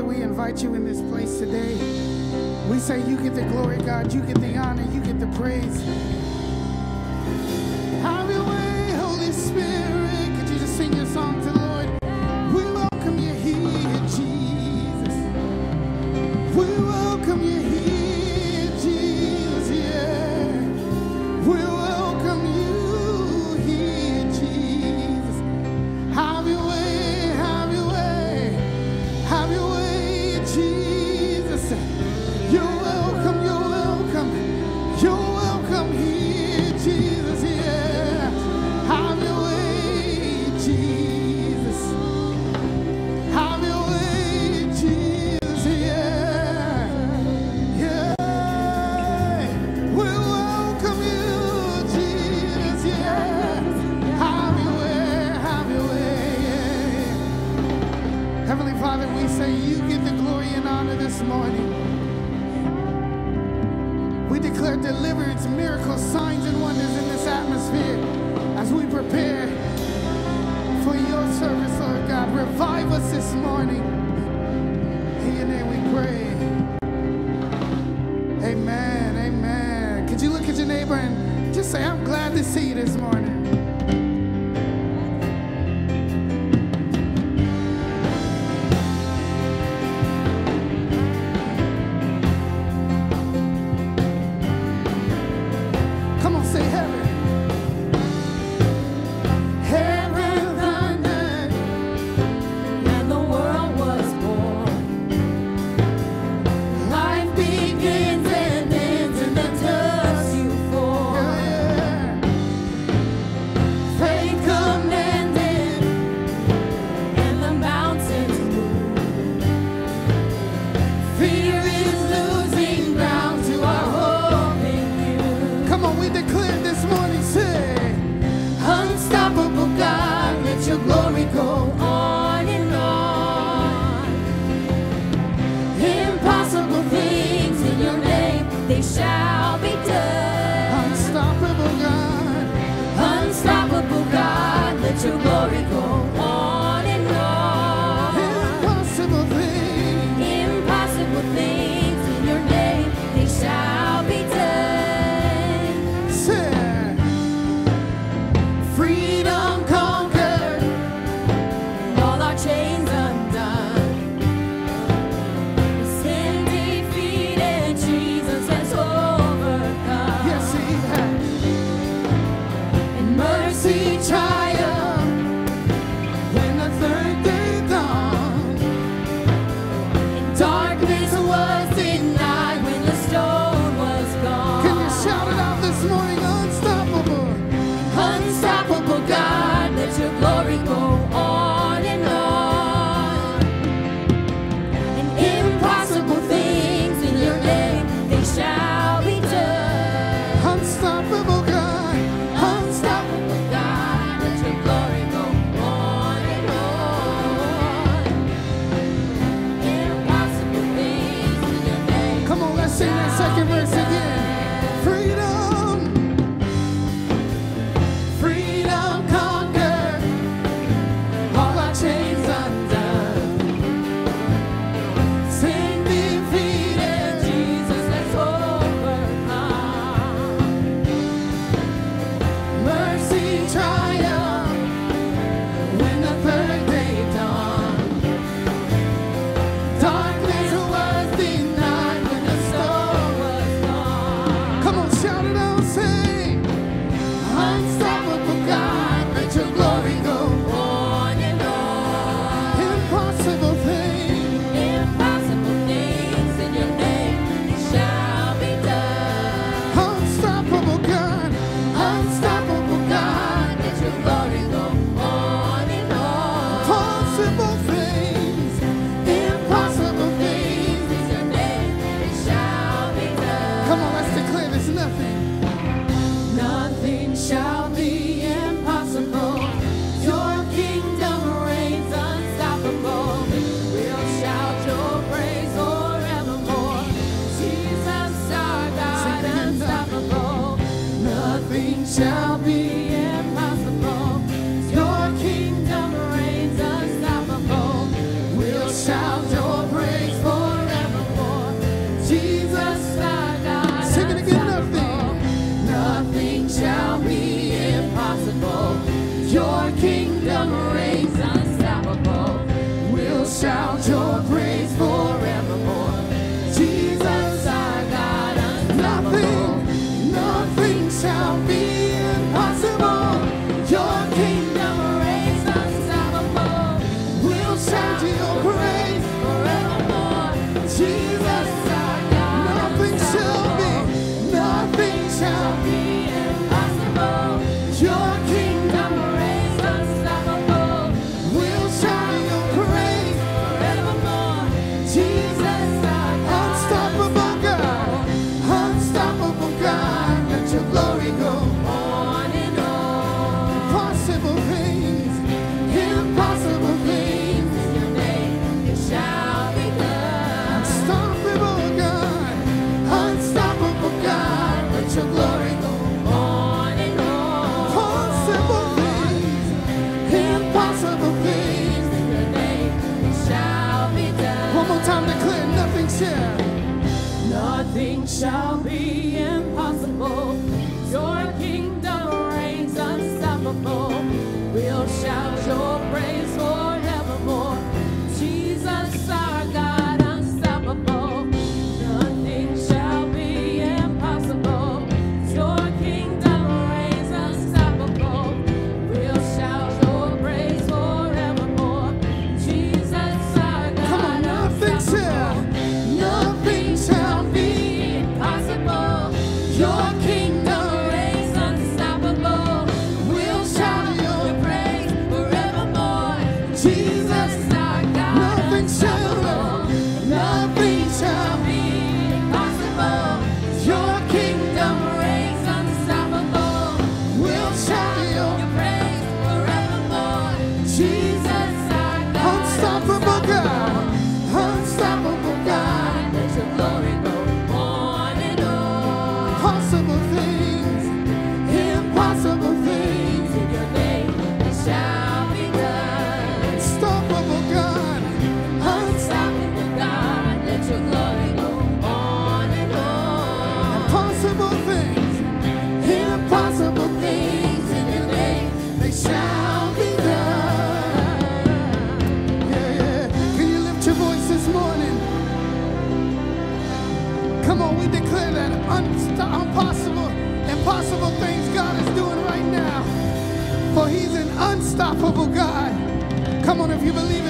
Father, we invite you in this place today. We say you get the glory, God. You get the honor. You get the praise. Have your way, Holy Spirit. Could you just sing your song to the miracles, signs, and wonders in this atmosphere as we prepare for your service, Lord God. Revive us this morning. In your name we pray. Amen. Amen. Could you look at your neighbor and just say, I'm glad to see you this morning. sim unstoppable God. Come on, if you believe it,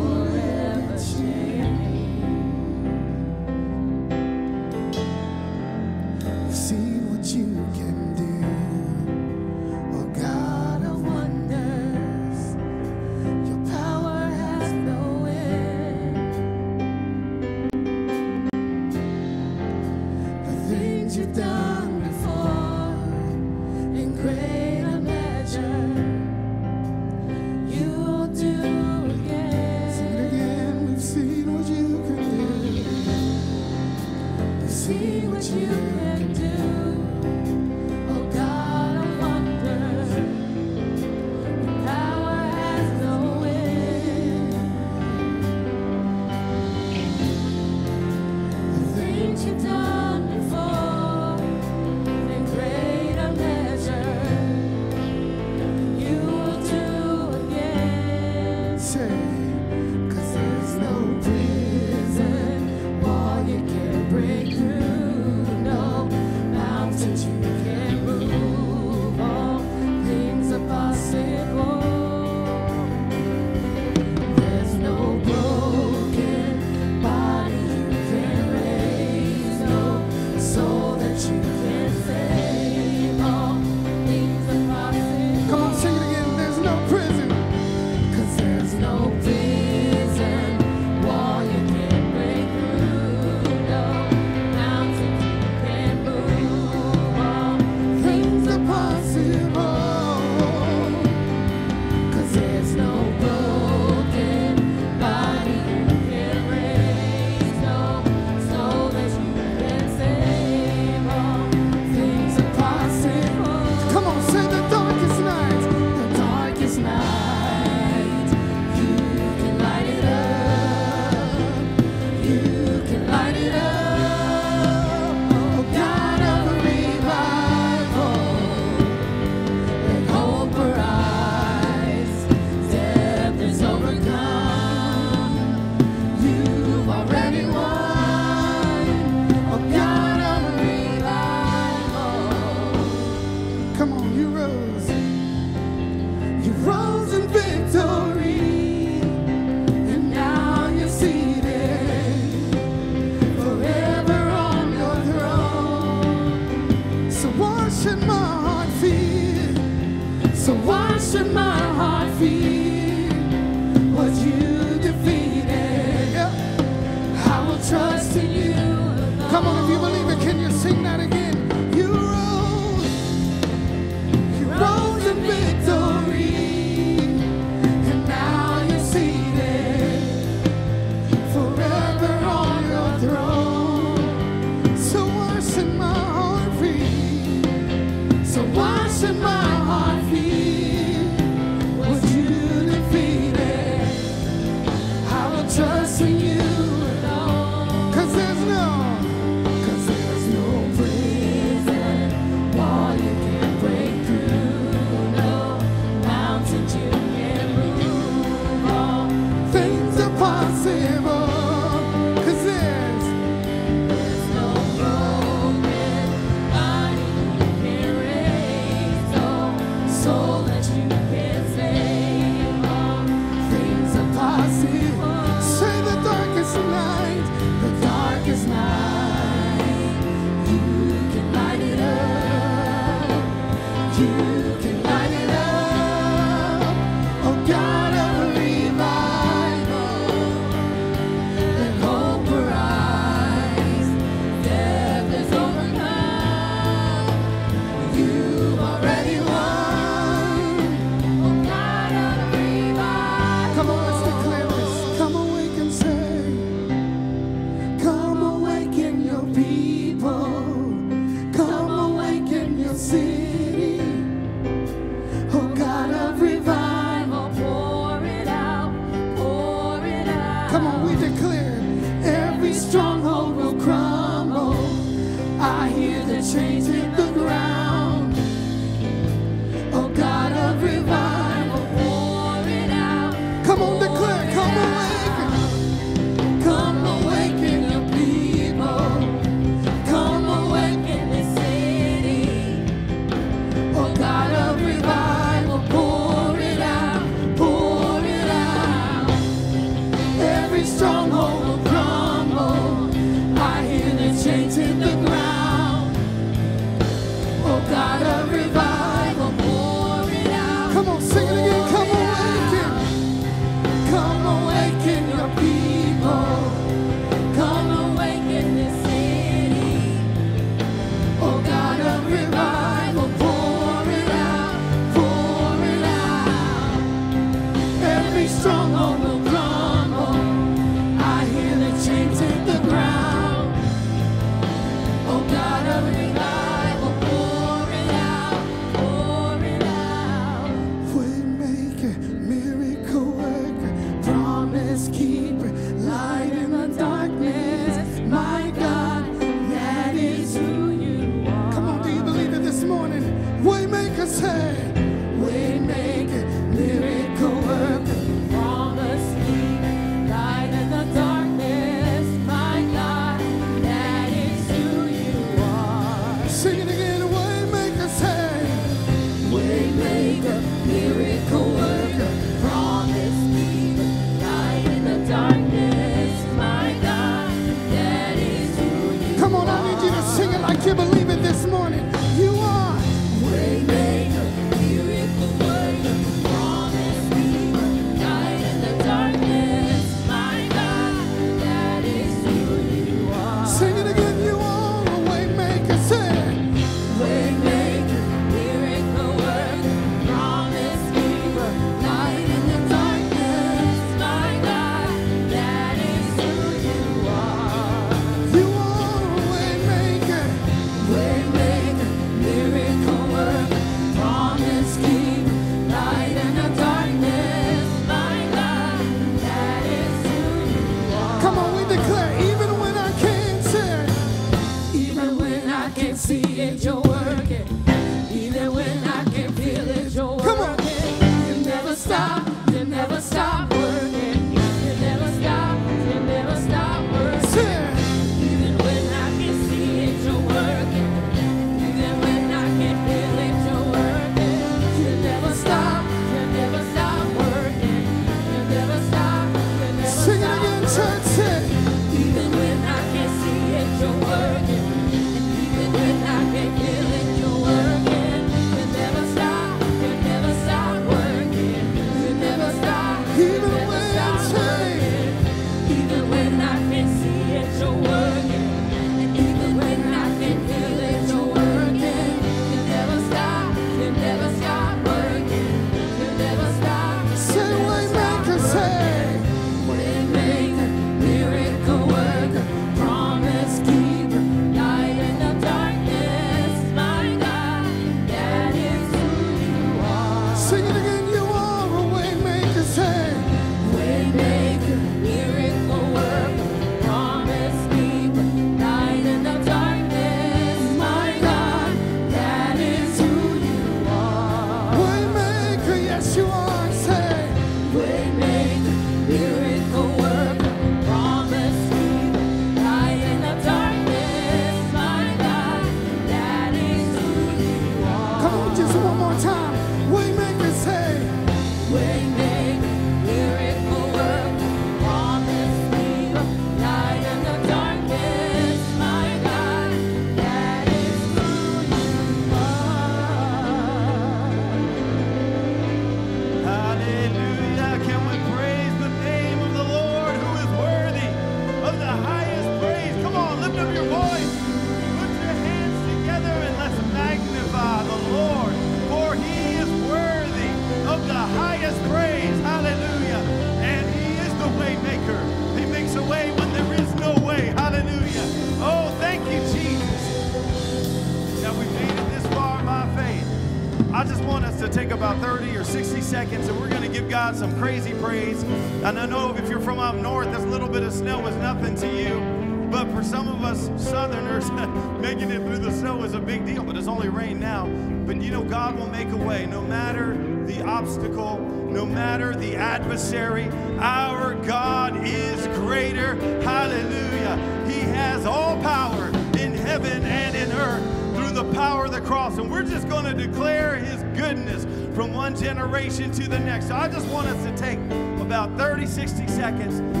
only rain now. But you know, God will make a way no matter the obstacle, no matter the adversary. Our God is greater. Hallelujah. He has all power in heaven and in earth through the power of the cross. And we're just going to declare his goodness from one generation to the next. So I just want us to take about 30, 60 seconds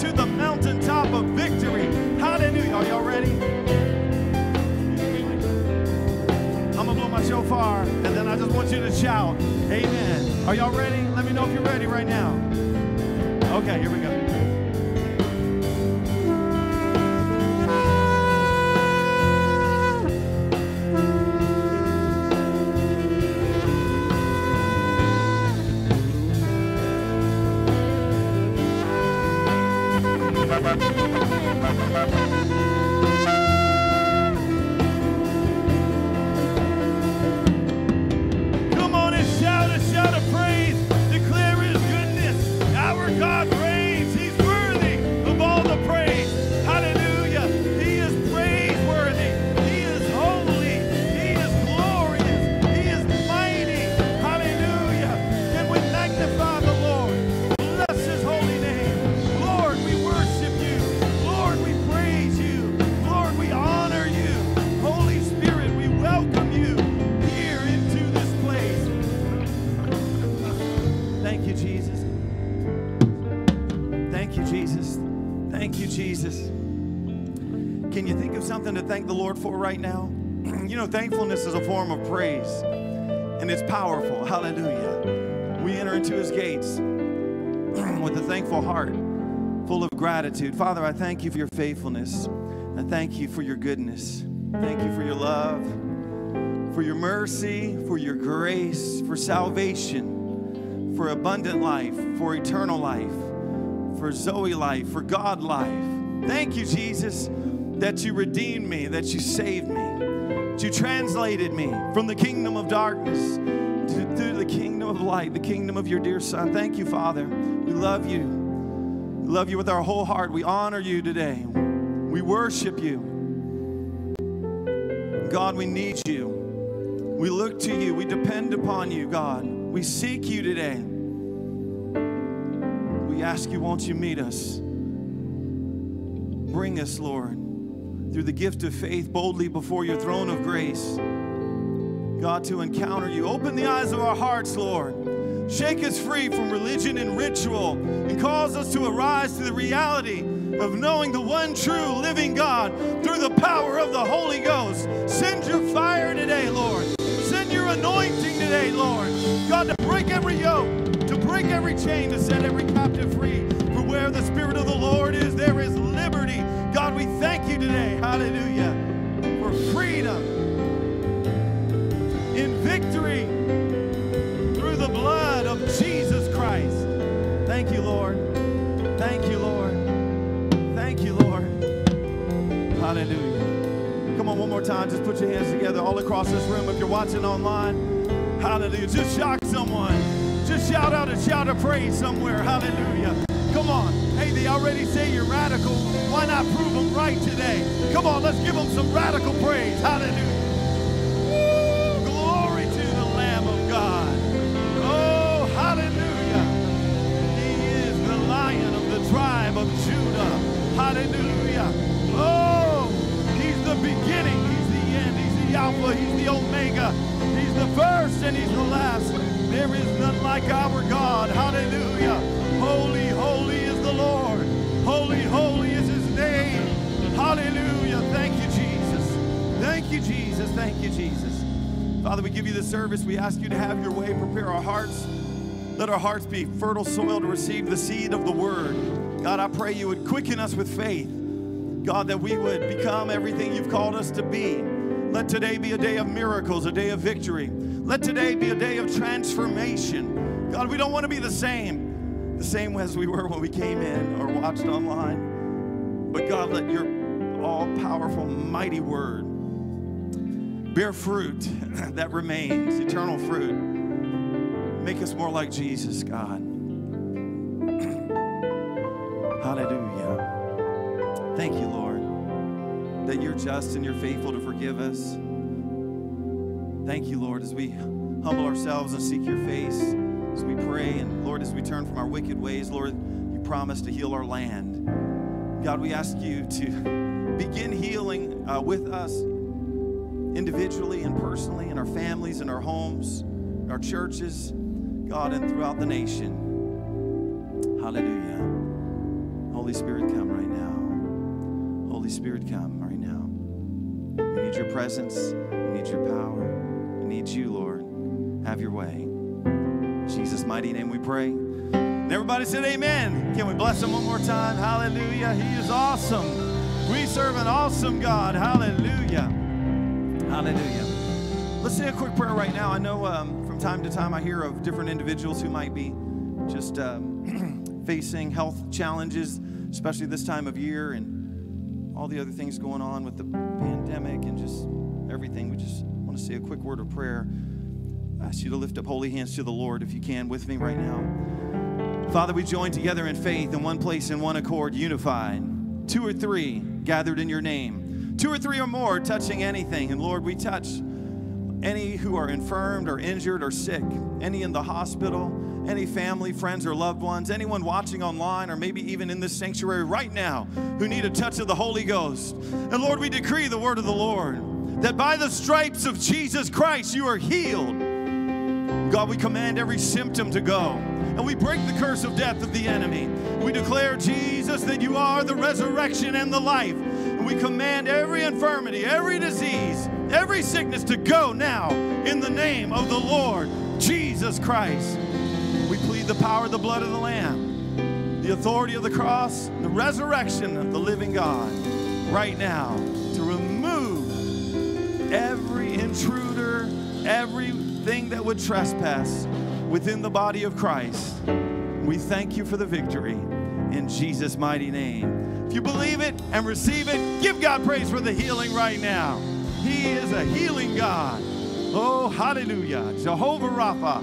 onto the mountaintop of victory. Hallelujah. Are y'all ready? I'm gonna blow my shofar, and then I just want you to shout, Amen. Are y'all ready? Let me know if you're ready right now. Okay, here we go. For right now? you know, thankfulness is a form of praise, and it's powerful. Hallelujah. We enter into his gates with a thankful heart, full of gratitude. Father, I thank you for your faithfulness. I thank you for your goodness. Thank you for your love, for your mercy, for your grace, for salvation, for abundant life, for eternal life, for Zoe life, for God life. Thank you, Jesus, that you redeemed me, that you saved me, that you translated me from the kingdom of darkness to, to the kingdom of light, the kingdom of your dear Son. Thank you, Father. We love you. We love you with our whole heart. We honor you today. We worship you. God, we need you. We look to you. We depend upon you, God. We seek you today. We ask you, won't you meet us? Bring us, Lord, through the gift of faith boldly before your throne of grace. God, to encounter you. Open the eyes of our hearts, Lord. Shake us free from religion and ritual and cause us to arise to the reality of knowing the one true living God through the power of the Holy Ghost. Send your fire today, Lord. Send your anointing today, Lord. God, to break every yoke, to break every chain, to set every captive free. For where the Spirit of the Lord is, there is liberty. We thank you today. Hallelujah. For freedom in victory through the blood of Jesus Christ. Thank you, Lord. Thank you, Lord. Thank you, Lord. Hallelujah. Come on, one more time. Just put your hands together all across this room. If you're watching online, hallelujah. Just shock someone. Just shout out a shout of praise somewhere. Hallelujah. Come on. Hey, they already say you're radical. Why not prove them right today? Come on, let's give them some radical praise. Hallelujah. Glory to the Lamb of God. Oh, hallelujah. He is the lion of the tribe of Judah. Hallelujah. Oh, he's the beginning. He's the end. He's the Alpha. He's the Omega. He's the first and he's the last. There is none like our God. Hallelujah. Thank you, Jesus. Thank you, Jesus. Father, we give you the service. We ask you to have your way. Prepare our hearts. Let our hearts be fertile soil to receive the seed of the word. God, I pray you would quicken us with faith. God, that we would become everything you've called us to be. Let today be a day of miracles, a day of victory. Let today be a day of transformation. God, we don't want to be the same. the same as we were when we came in or watched online. But God, let your all powerful, mighty word bear fruit that remains, eternal fruit. Make us more like Jesus, God. Hallelujah. Thank you, Lord, that you're just and you're faithful to forgive us. Thank you, Lord, as we humble ourselves and seek your face, as we pray, and Lord, as we turn from our wicked ways, Lord, you promise to heal our land. God, we ask you to begin healing uh, with us individually and personally in our families, in our homes, in our churches, God, and throughout the nation. Hallelujah. Holy Spirit, come right now. Holy Spirit, come right now. We need your presence. We need your power. We need you, Lord. Have your way. In Jesus' mighty name we pray. And everybody said amen. Can we bless him one more time? Hallelujah. He is awesome. We serve an awesome God. Hallelujah. Hallelujah. Let's say a quick prayer right now. I know um, from time to time I hear of different individuals who might be just um, facing health challenges, especially this time of year and all the other things going on with the pandemic and just everything. We just want to say a quick word of prayer. I ask you to lift up holy hands to the Lord if you can with me right now. Father, we join together in faith in one place in one accord, unified. Two or three gathered in your name. Two or three or more touching anything. And Lord, we touch any who are infirmed or injured or sick, any in the hospital, any family, friends, or loved ones, anyone watching online or maybe even in this sanctuary right now who need a touch of the Holy Ghost. And Lord, we decree the word of the Lord that by the stripes of Jesus Christ you are healed. God, we command every symptom to go. And we break the curse of death of the enemy. We declare, Jesus, that you are the resurrection and the life. And we command every infirmity, every disease, every sickness to go now in the name of the Lord Jesus Christ. We plead the power of the blood of the Lamb, the authority of the cross, the resurrection of the living God right now to remove every intruder, everything that would trespass within the body of Christ. We thank you for the victory in Jesus' mighty name. If you believe it and receive it, give God praise for the healing right now. He is a healing God. Oh, hallelujah. Jehovah Rapha,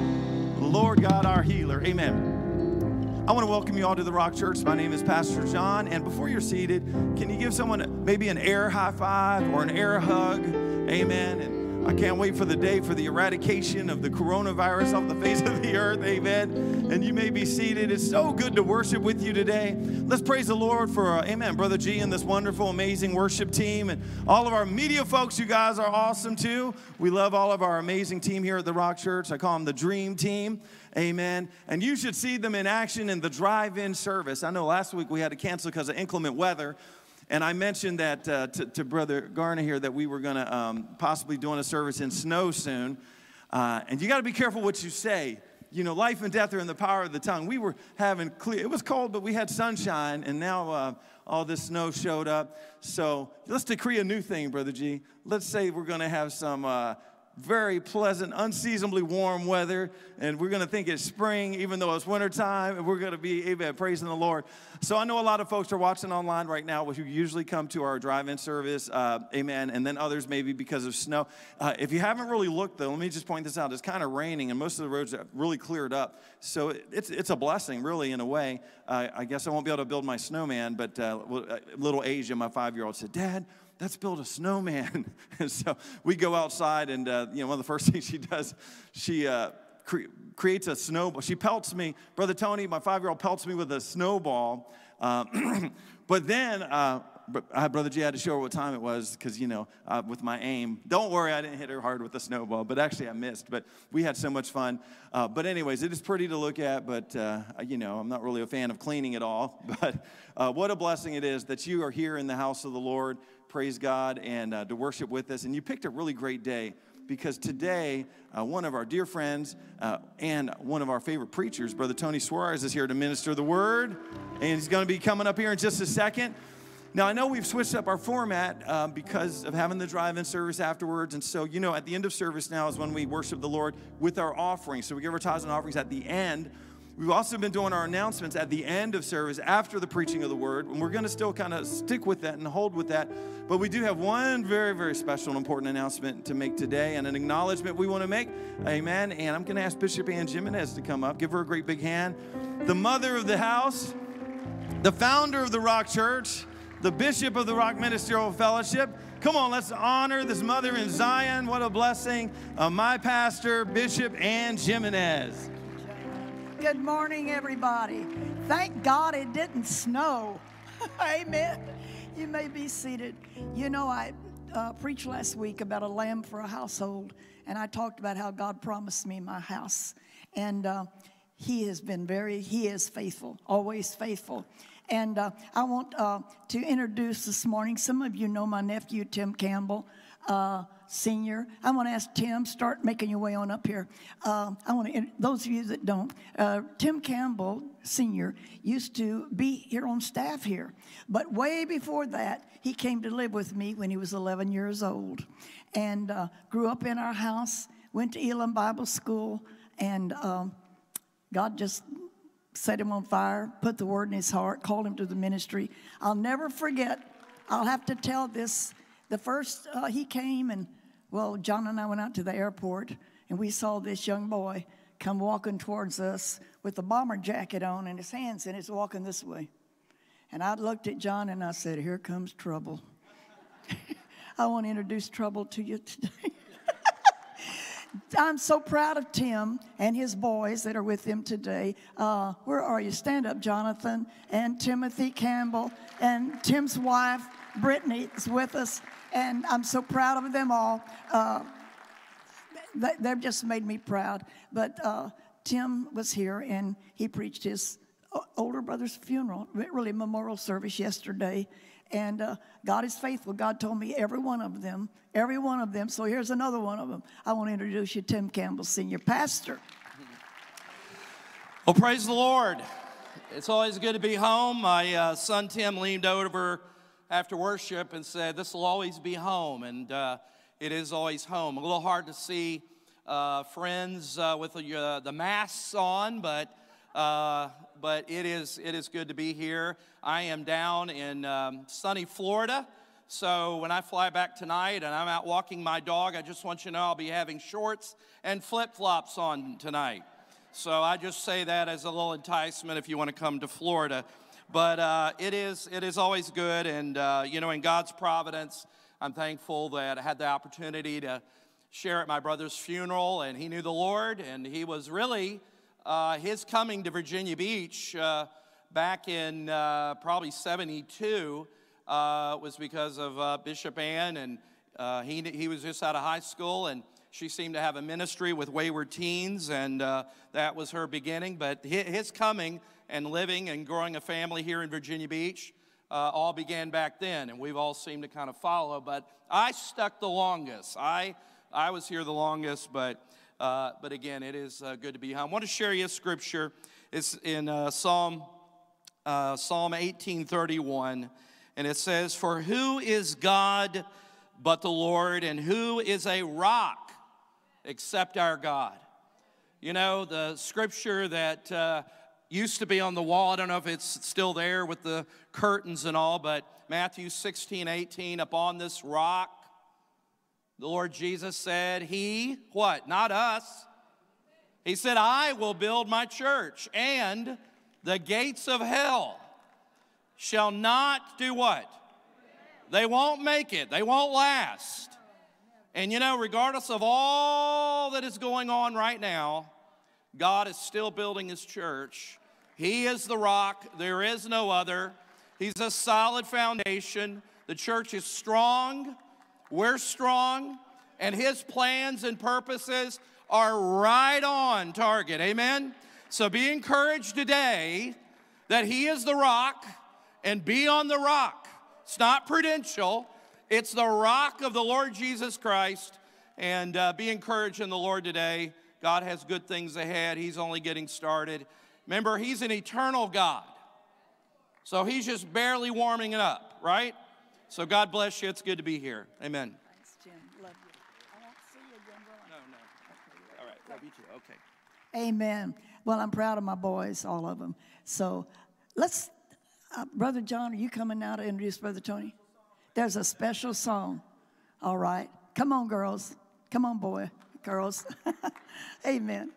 Lord God, our healer. Amen. I want to welcome you all to the Rock Church. My name is Pastor John. And before you're seated, can you give someone maybe an air high five or an air hug? Amen. And I can't wait for the day for the eradication of the coronavirus off the face of the earth. Amen. And you may be seated. It's so good to worship with you today. Let's praise the Lord for, uh, amen, Brother G and this wonderful, amazing worship team. And all of our media folks, you guys are awesome too. We love all of our amazing team here at the Rock Church. I call them the Dream Team. Amen. And you should see them in action in the drive in service. I know last week we had to cancel because of inclement weather. And I mentioned that uh, to, to, Brother Garner here that we were going to um, possibly doing a service in snow soon. Uh, and you got to be careful what you say. You know, life and death are in the power of the tongue. We were having clear, it was cold, but we had sunshine, and now uh, all this snow showed up. So let's decree a new thing, Brother G. Let's say we're going to have some uh, very pleasant, unseasonably warm weather, and we're going to think it's spring, even though it's wintertime, and we're going to be, amen, praising the Lord. So I know a lot of folks are watching online right now who usually come to our drive-in service, uh, amen, and then others maybe because of snow. Uh, if you haven't really looked, though, let me just point this out. It's kind of raining, and most of the roads are really cleared up. So it's, it's a blessing, really, in a way. Uh, I guess I won't be able to build my snowman, but uh, little Asia, my five-year-old, said, Dad, let's build a snowman. and so we go outside, and uh, you know, one of the first things she does, she uh, cre- creates a snowball. She pelts me, brother Tony, my five-year-old pelts me with a snowball. Uh, but then uh, I, Brother G had to show her what time it was because, you know, uh, with my aim. Don't worry, I didn't hit her hard with the snowball, but actually I missed. But we had so much fun. Uh, but, anyways, it is pretty to look at, but, uh, you know, I'm not really a fan of cleaning it all. But uh, what a blessing it is that you are here in the house of the Lord praise God and uh, to worship with us. And you picked a really great day because today, uh, one of our dear friends uh, and one of our favorite preachers, Brother Tony Suarez, is here to minister the word. And he's going to be coming up here in just a second. Now, I know we've switched up our format uh, because of having the drive in service afterwards. And so, you know, at the end of service now is when we worship the Lord with our offerings. So we give our tithes and offerings at the end. We've also been doing our announcements at the end of service after the preaching of the word, and we're going to still kind of stick with that and hold with that. But we do have one very, very special and important announcement to make today and an acknowledgement we want to make. Amen. And I'm going to ask Bishop Anne Gimenez to come up. Give her a great big hand. The mother of the house, the founder of the Rock Church, the bishop of the Rock Ministerial Fellowship. Come on, let's honor this mother in Zion. What a blessing. Uh, my pastor, Bishop Anne Gimenez. Good morning, everybody. Thank God it didn't snow. Amen. You may be seated. You know, I uh, preached last week about a lamb for a household, and I talked about how God promised me my house. And uh, He has been very, He is faithful, always faithful. And uh, I want uh, to introduce this morning, some of you know my nephew, Tim Campbell. Senior. I want to ask Tim, start making your way on up here. Uh, I want to, those of you that don't, uh, Tim Campbell, Senior, used to be here on staff here. But way before that, he came to live with me when he was 11 years old and uh, grew up in our house, went to Elim Bible School, and um, God just set him on fire, put the word in his heart, called him to the ministry. I'll never forget, I'll have to tell this. The first uh, he came and well, John and I went out to the airport and we saw this young boy come walking towards us with a bomber jacket on and his hands and he's walking this way. And I looked at John and I said, Here comes trouble. I want to introduce trouble to you today. I'm so proud of Tim and his boys that are with him today. Uh, where are you? Stand up, Jonathan and Timothy Campbell and Tim's wife, Brittany, is with us and I'm so proud of them all. Uh, they've just made me proud. But uh, Tim was here and he preached his older brother's funeral, really memorial service yesterday. And uh, God is faithful. God told me every one of them, every one of them. So here's another one of them. I want to introduce you Tim Campbell, senior pastor. Well, praise the Lord. It's always good to be home. My uh, son Tim leaned over after worship and said, This will always be home. And uh, it is always home. A little hard to see uh, friends uh, with the, uh, the masks on, but, uh, but it, is, it is good to be here. I am down in um, sunny Florida. So when I fly back tonight and I'm out walking my dog, I just want you to know I'll be having shorts and flip flops on tonight. So I just say that as a little enticement if you want to come to Florida. But uh, it, is, it is always good. And, uh, you know, in God's providence, I'm thankful that I had the opportunity to share at my brother's funeral. And he knew the Lord. And he was really, uh, his coming to Virginia Beach uh, back in uh, probably 72 uh, was because of Bishop Anne. And he, he was just out of high school. And she seemed to have a ministry with wayward teens, and uh, that was her beginning. But his coming and living and growing a family here in Virginia Beach uh, all began back then, and we've all seemed to kind of follow. But I stuck the longest. I, I was here the longest, but, uh, but again, it is uh, good to be home. I want to share you a scripture. It's in uh, Psalm, uh, Psalm 1831, and it says, For who is God but the Lord, and who is a rock except our God? You know, the scripture that uh, used to be on the wall. I don't know if it's still there with the curtains and all, but Matthew 16, 18, upon this rock, the Lord Jesus said, He, what? Not us. He said, I will build my church, and the gates of hell shall not do what? They won't make it, they won't last. And you know, regardless of all that is going on right now, God is still building his church. He is the rock, there is no other. He's a solid foundation. The church is strong, we're strong, and his plans and purposes are right on target. Amen? So be encouraged today that he is the rock and be on the rock. It's not prudential, it's the rock of the Lord Jesus Christ. And uh, be encouraged in the Lord today. God has good things ahead. He's only getting started. Remember, He's an eternal God. So He's just barely warming it up, right? So God bless you. It's good to be here. Amen. Thanks, Jim. Love you. I won't see you again, will I? No, no. Okay. All right. Love you too. Okay. Amen. Well, I'm proud of my boys, all of them. So let's, uh, Brother John, are you coming now to introduce Brother Tony? There's a special song. All right. Come on, girls. Come on, boy, girls. Amen.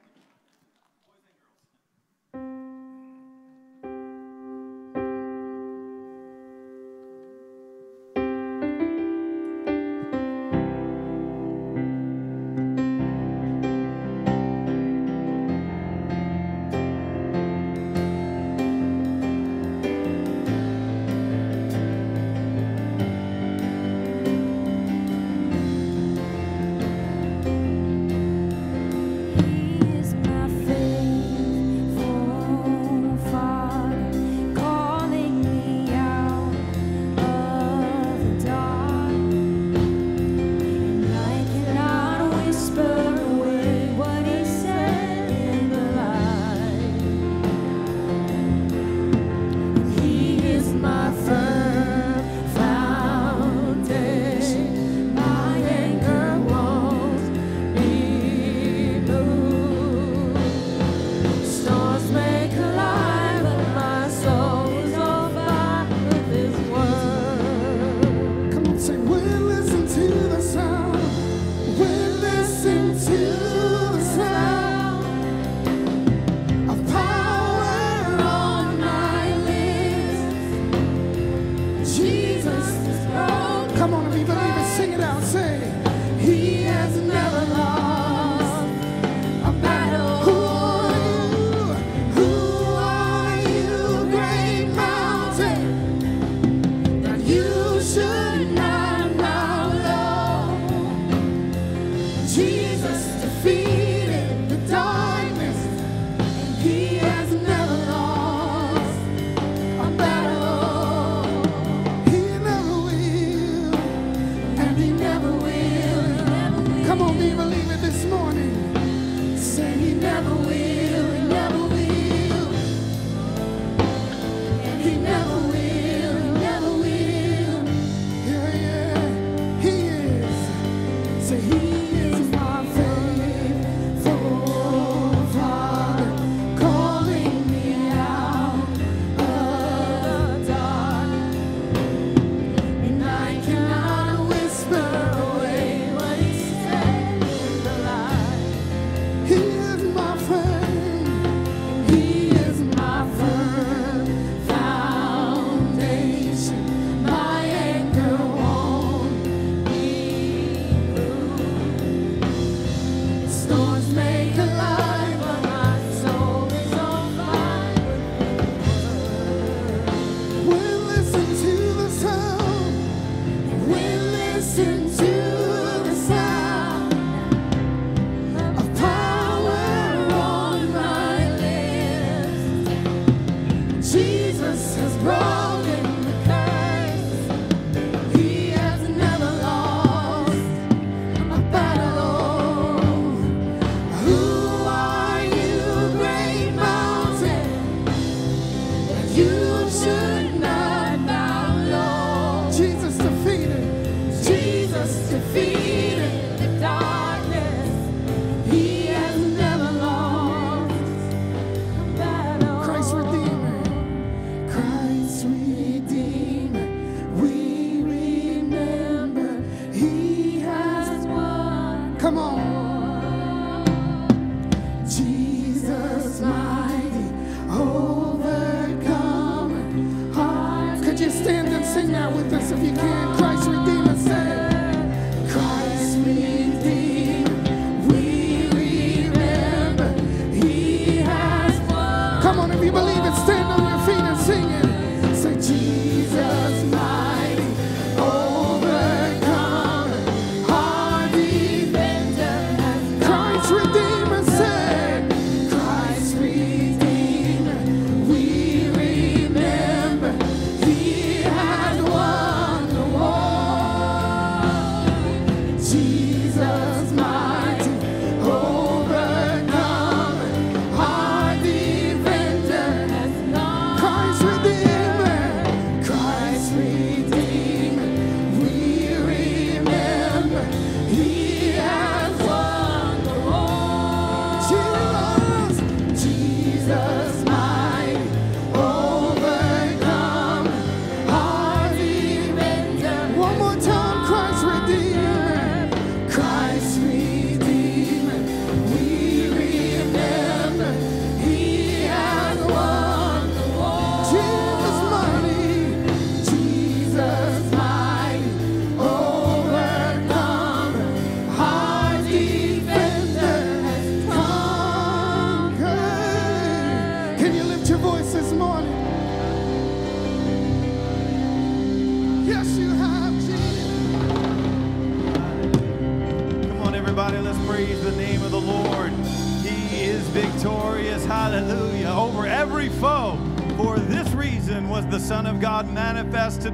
Listen to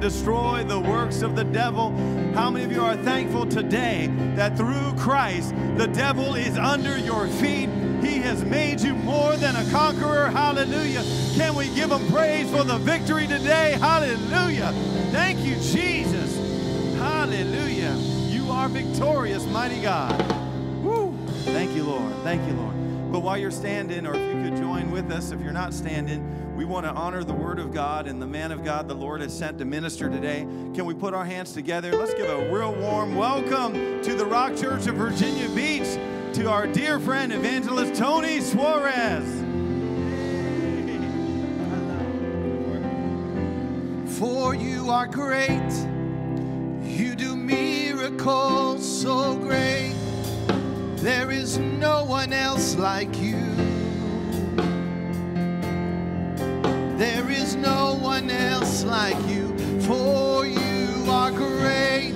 destroy the works of the devil. How many of you are thankful today that through Christ the devil is under your feet? He has made you more than a conqueror. Hallelujah. Can we give him praise for the victory today? Hallelujah. Thank you, Jesus. Hallelujah. You are victorious, mighty God. Woo. Thank you, Lord. Thank you, Lord. But while you're standing, or if you could join with us, if you're not standing, want to honor the Word of God and the man of God the Lord has sent to minister today. Can we put our hands together? Let's give a real warm welcome to the Rock Church of Virginia Beach to our dear friend, evangelist Tony Suarez. For you are great, you do miracles so great. There is no one else like you. There is no one else like you. For you are great,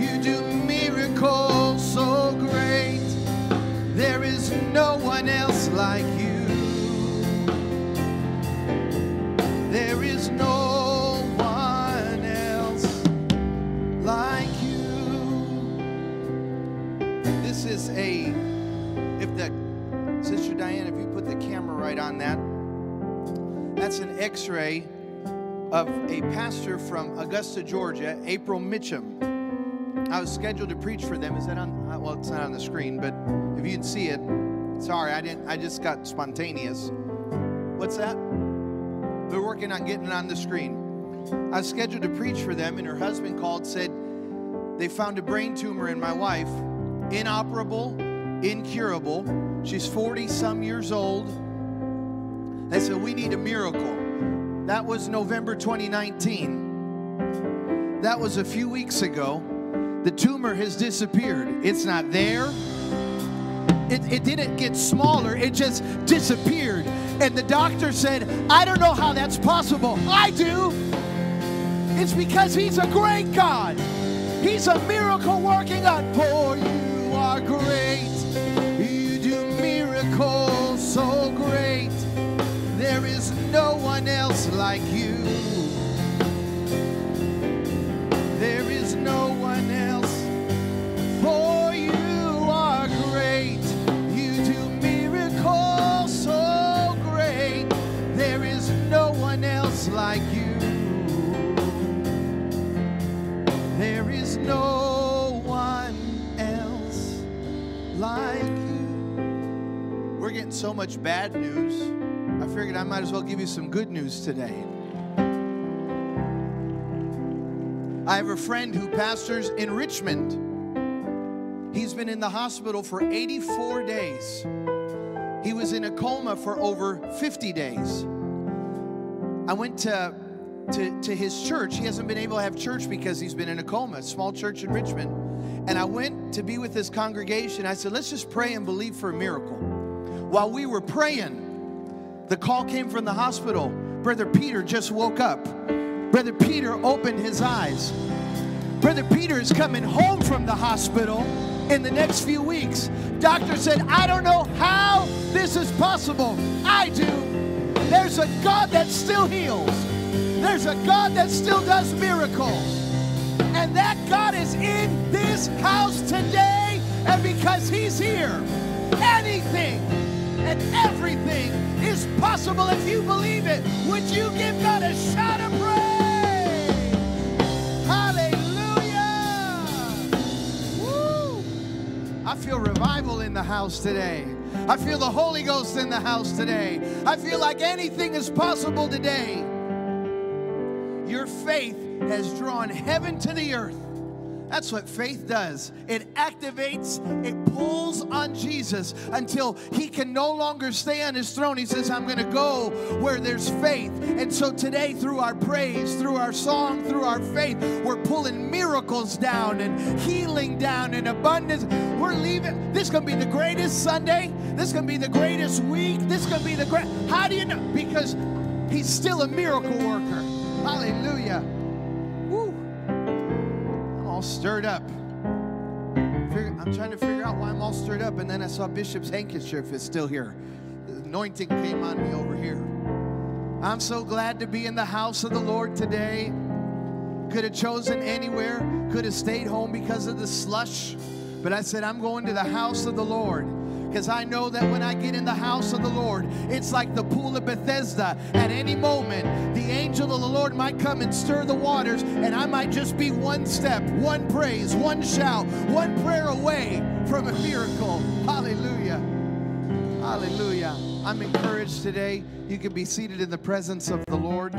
you do miracles so great. There is no one else like you. There is no one else like you. This is a, if the, Sister Diane, if you put the camera right on that, that's an x ray of a pastor from Augusta, Georgia, April Mitchum. I was scheduled to preach for them. Is that on? uh, Well, it's not on the screen, but if you can see it, sorry, I didn't. I just got spontaneous. What's that? They're working on getting it on the screen. I was scheduled to preach for them, and her husband called, said they found a brain tumor in my wife, inoperable, incurable. She's 40 some years old. They said, We need a miracle. That was November 2019. That was a few weeks ago. The tumor has disappeared. It's not there. It, it didn't get smaller, it just disappeared. And the doctor said, I don't know how that's possible. I do. It's because He's a great God. He's a miracle working God. Like you. There is no one else. For you are great. You do miracles so great. There is no one else like you. There is no one else like you. We're getting so much bad news. I figured I might as well give you some good news today. I have a friend who pastors in Richmond. He's been in the hospital for 84 days. He was in a coma for over 50 days. I went to, to, to his church. He hasn't been able to have church because he's been in a coma, small church in Richmond. And I went to be with this congregation. I said, let's just pray and believe for a miracle. While we were praying, the call came from the hospital. Brother Peter just woke up. Brother Peter opened his eyes. Brother Peter is coming home from the hospital in the next few weeks. Doctor said, I don't know how this is possible. I do. There's a God that still heals. There's a God that still does miracles. And that God is in this house today. And because He's here, anything and everything is possible if you believe it. Would you give God a shout of praise? Hallelujah! Woo! I feel revival in the house today. I feel the Holy Ghost in the house today. I feel like anything is possible today. Your faith has drawn heaven to the earth. That's what faith does. It activates, it pulls on Jesus until he can no longer stay on his throne. He says, I'm going to go where there's faith. And so today, through our praise, through our song, through our faith, we're pulling miracles down and healing down and abundance. We're leaving. This is going to be the greatest Sunday. This is going to be the greatest week. This is going to be the great. How do you know? Because he's still a miracle worker. Hallelujah. All stirred up. I'm trying to figure out why I'm all stirred up, and then I saw Bishop's handkerchief is still here. The anointing came on me over here. I'm so glad to be in the house of the Lord today. Could have chosen anywhere, could have stayed home because of the slush, but I said, I'm going to the house of the Lord. Because I know that when I get in the house of the Lord, it's like the pool of Bethesda. At any moment, the angel of the Lord might come and stir the waters, and I might just be one step, one praise, one shout, one prayer away from a miracle. Hallelujah. Hallelujah. I'm encouraged today. You can be seated in the presence of the Lord.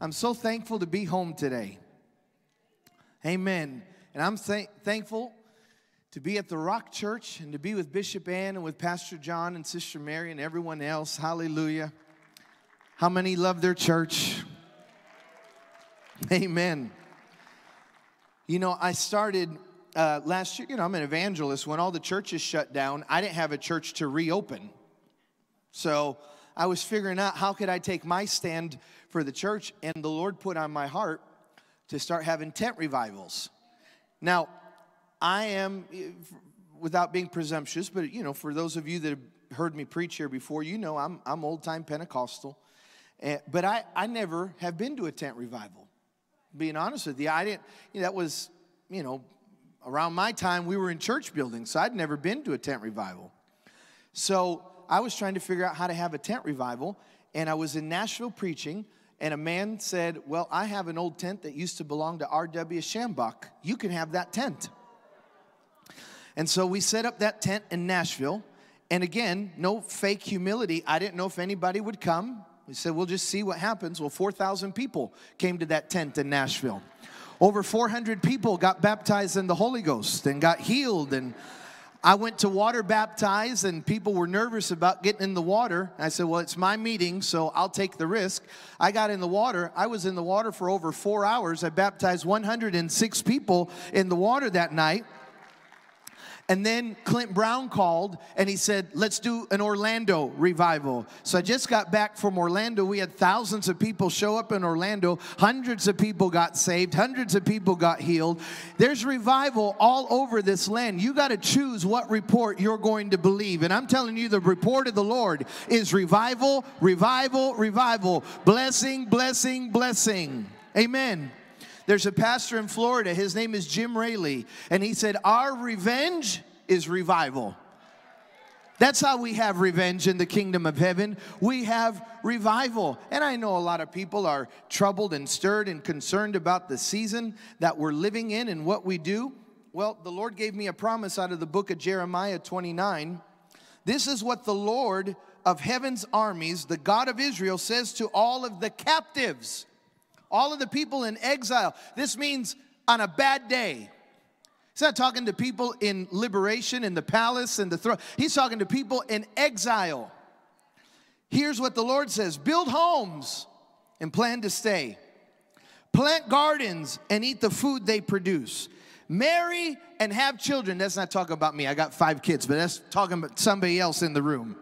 I'm so thankful to be home today. Amen. And I'm thank- thankful to be at the Rock Church and to be with Bishop Anne and with Pastor John and Sister Mary and everyone else. Hallelujah. How many love their church? Amen. You know, I started uh, last year, you know, I'm an evangelist. When all the churches shut down, I didn't have a church to reopen. So I was figuring out how could I take my stand for the church, and the Lord put on my heart to start having tent revivals. Now, I am, eh, without being presumptuous, but you know, for those of you that have heard me preach here before, you know I'm, I'm old time Pentecostal. Eh, but I, I never have been to a tent revival. Being honest with you, I didn't, you know, that was, you know, around my time we were in church buildings, so I'd never been to a tent revival. So I was trying to figure out how to have a tent revival, and I was in Nashville preaching, and a man said, Well, I have an old tent that used to belong to R.W. Schambach. You can have that tent. And so we set up that tent in Nashville. And again, no fake humility. I didn't know if anybody would come. We said, we'll just see what happens. Well, 4,000 people came to that tent in Nashville. Over 400 people got baptized in the Holy Ghost and got healed. And I went to water baptize, and people were nervous about getting in the water. I said, Well, it's my meeting, so I'll take the risk. I got in the water. I was in the water for over four hours. I baptized 106 people in the water that night. And then Clint Brown called and he said, Let's do an Orlando revival. So I just got back from Orlando. We had thousands of people show up in Orlando. Hundreds of people got saved, hundreds of people got healed. There's revival all over this land. You got to choose what report you're going to believe. And I'm telling you, the report of the Lord is revival, revival, revival, blessing, blessing, blessing. Amen. There's a pastor in Florida, his name is Jim Raley, and he said, Our revenge is revival. That's how we have revenge in the kingdom of heaven. We have revival. And I know a lot of people are troubled and stirred and concerned about the season that we're living in and what we do. Well, the Lord gave me a promise out of the book of Jeremiah 29. This is what the Lord of heaven's armies, the God of Israel, says to all of the captives all of the people in exile. This means on a bad day. He's not talking to people in liberation in the palace and the throne. He's talking to people in exile. Here's what the Lord says build homes and plan to stay, plant gardens and eat the food they produce. Marry and have children. That's not talking about me. I got five kids, but that's talking about somebody else in the room.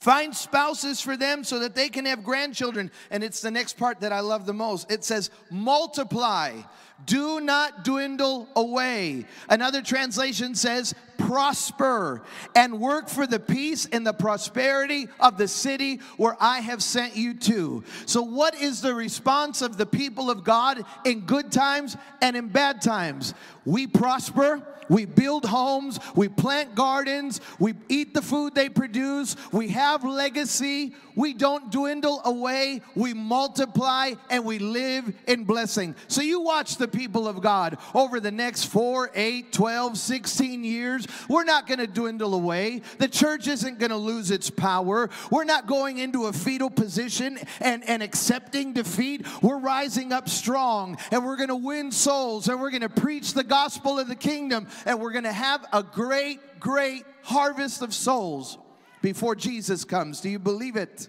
Find spouses for them so that they can have grandchildren. And it's the next part that I love the most. It says, multiply, do not dwindle away. Another translation says, prosper and work for the peace and the prosperity of the city where I have sent you to. So, what is the response of the people of God in good times and in bad times? We prosper. We build homes, we plant gardens, we eat the food they produce, we have legacy, we don't dwindle away, we multiply, and we live in blessing. So you watch the people of God over the next 4, 8, 12, 16 years. We're not going to dwindle away. The church isn't going to lose its power. We're not going into a fetal position and, and accepting defeat. We're rising up strong and we're going to win souls and we're going to preach the gospel of the kingdom and we're going to have a great, great harvest of souls before Jesus comes. Do you believe it?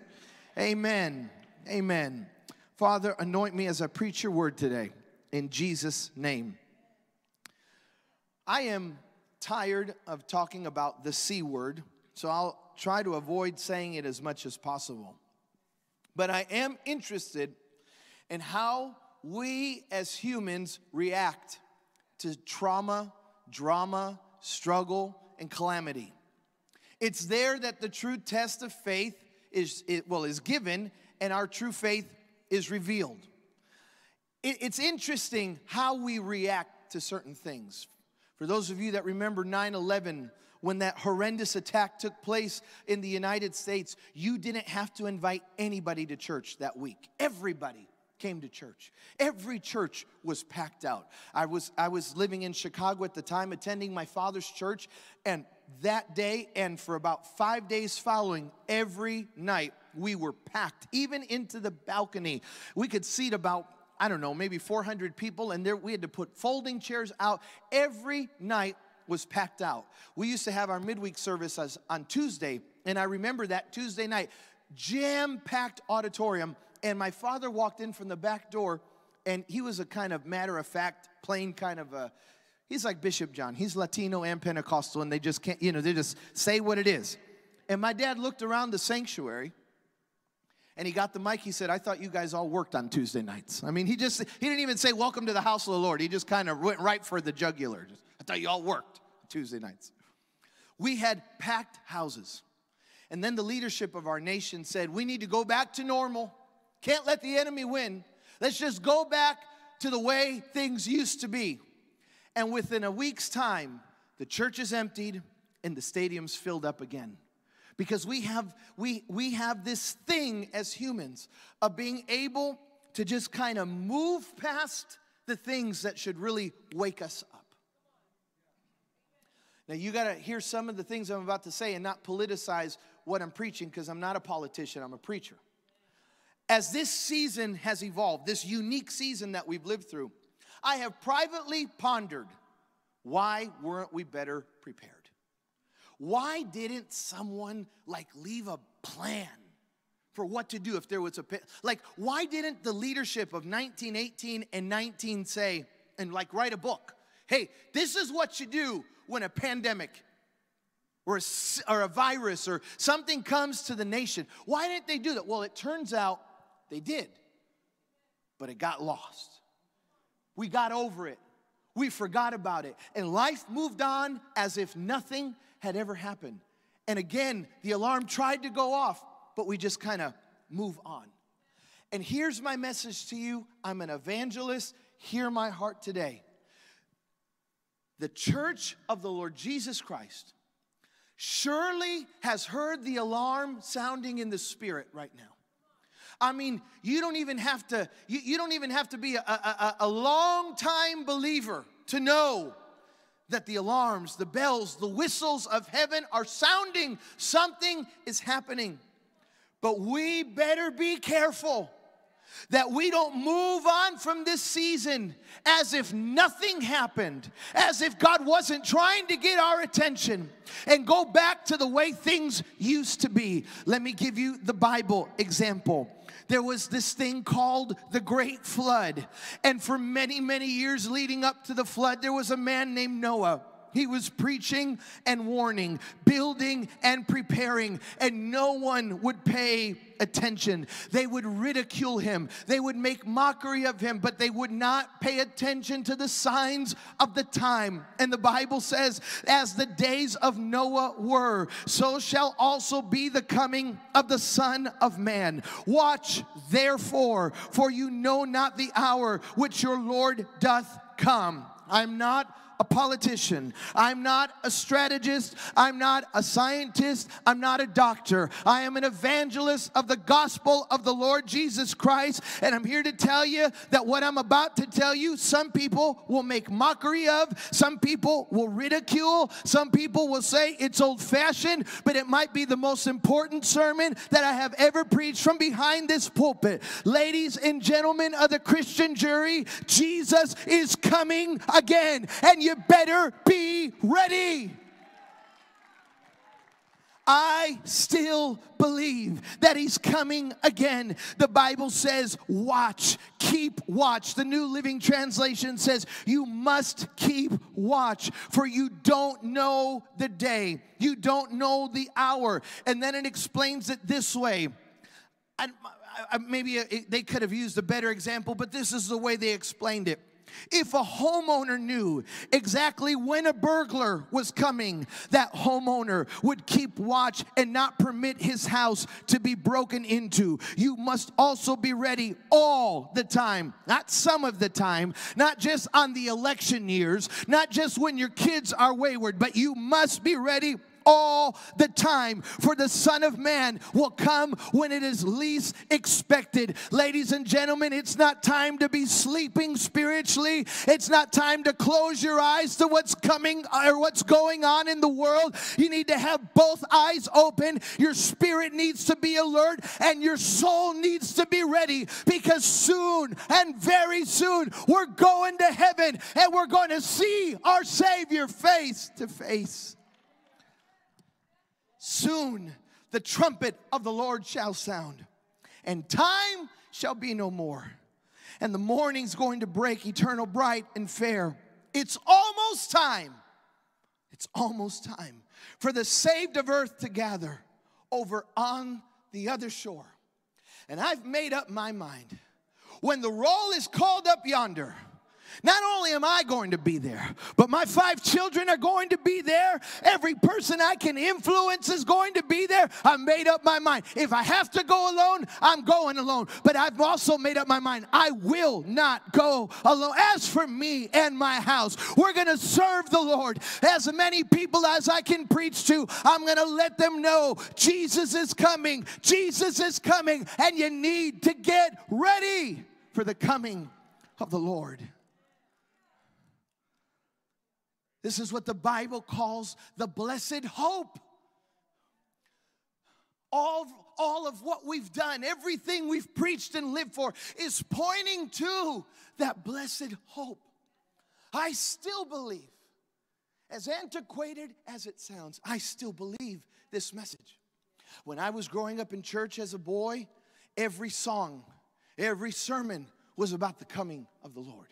Amen. Amen. Father, anoint me as I preach your word today in Jesus' name. I am tired of talking about the C word, so I'll try to avoid saying it as much as possible. But I am interested in how we as humans react to trauma, drama, struggle, and calamity. It's there that the true test of faith is, well, is given and our true faith is revealed. It, it's interesting how we react to certain things. For those of you that remember 9 11, when that horrendous attack took place in the United States, you didn't have to invite anybody to church that week. Everybody came to church. Every church was packed out. I was, I was living in Chicago at the time, attending my father's church, and that day and for about five days following, every night we were packed, even into the balcony. We could seat about I don't know, maybe 400 people, and there we had to put folding chairs out. Every night was packed out. We used to have our midweek service as, on Tuesday, and I remember that Tuesday night, jam packed auditorium, and my father walked in from the back door, and he was a kind of matter of fact, plain kind of a. He's like Bishop John. He's Latino and Pentecostal, and they just can't, you know, they just say what it is. And my dad looked around the sanctuary and he got the mic. He said, I thought you guys all worked on Tuesday nights. I mean, he just, he didn't even say, Welcome to the house of the Lord. He just kind of went right for the jugular. Just, I thought you all worked Tuesday nights. We had packed houses. And then the leadership of our nation said, We need to go back to normal. Can't let the enemy win. Let's just go back to the way things used to be. And within a week's time, the church is emptied and the stadium's filled up again because we have we we have this thing as humans of being able to just kind of move past the things that should really wake us up. Now you got to hear some of the things i'm about to say and not politicize what i'm preaching because i'm not a politician i'm a preacher. As this season has evolved this unique season that we've lived through i have privately pondered why weren't we better prepared why didn't someone like leave a plan for what to do if there was a like why didn't the leadership of 1918 and 19 say and like write a book hey this is what you do when a pandemic or a, or a virus or something comes to the nation? Why didn't they do that? Well it turns out they did but it got lost. We got over it. We forgot about it. And life moved on as if nothing had ever happened. And again, the alarm tried to go off, but we just kind of move on. And here's my message to you I'm an evangelist. Hear my heart today. The church of the Lord Jesus Christ surely has heard the alarm sounding in the spirit right now. I mean, you don't even have to, you, you don't even have to be a, a, a long time believer to know that the alarms, the bells, the whistles of heaven are sounding. Something is happening. But we better be careful that we don't move on from this season as if nothing happened, as if God wasn't trying to get our attention and go back to the way things used to be. Let me give you the Bible example there was this thing called the Great Flood. And for many, many years leading up to the flood, there was a man named Noah. He was preaching and warning, building and preparing, and no one would pay attention. They would ridicule him, they would make mockery of him, but they would not pay attention to the signs of the time. And the Bible says, As the days of Noah were, so shall also be the coming of the Son of Man. Watch therefore, for you know not the hour which your Lord doth come. I'm not a politician. I'm not a strategist. I'm not a scientist. I'm not a doctor. I am an evangelist of the gospel of the Lord Jesus Christ. And I'm here to tell you that what I'm about to tell you, some people will make mockery of, some people will ridicule, some people will say it's old fashioned, but it might be the most important sermon that I have ever preached from behind this pulpit. Ladies and gentlemen of the Christian jury, Jesus is coming again, and you better be ready. I still believe that he's coming again. The Bible says, watch, keep watch. The New Living Translation says, you must keep watch, for you don't know the day, you don't know the hour. And then it explains it this way. And uh, maybe they could have used a better example, but this is the way they explained it. If a homeowner knew exactly when a burglar was coming, that homeowner would keep watch and not permit his house to be broken into. You must also be ready all the time, not some of the time, not just on the election years, not just when your kids are wayward, but you must be ready all the time. For the Son of Man will come when it is least expected. Ladies and gentlemen, it's not time to be sleeping spiritually. It's not time to close your eyes to what's coming or what's going on in the world. You need to have both eyes open. Your spirit needs to be alert and your soul needs to be ready because soon and very soon we're going to heaven and we're going to see our Savior face to face. Soon the trumpet of the Lord shall sound, and time shall be no more. And the morning's going to break eternal, bright, and fair. It's almost time. It's almost time for the saved of earth to gather over on the other shore. And I've made up my mind. When the roll is called up yonder, not only am I going to be there, but my five children are going to be there. Every person I can influence is going to be there. I've made up my mind. If I have to go alone, I'm going alone. But I've also made up my mind. I will not go alone. As for me and my house, we're going to serve the Lord. As many people as I can preach to, I'm going to let them know Jesus is coming. Jesus is coming. And you need to get ready for the coming of the Lord. This is what the Bible calls the blessed hope. All, all of what we've done, everything we've preached and lived for, is pointing to that blessed hope. I still believe, as antiquated as it sounds, I still believe this message. When I was growing up in church as a boy, every song, every sermon was about the coming of the Lord.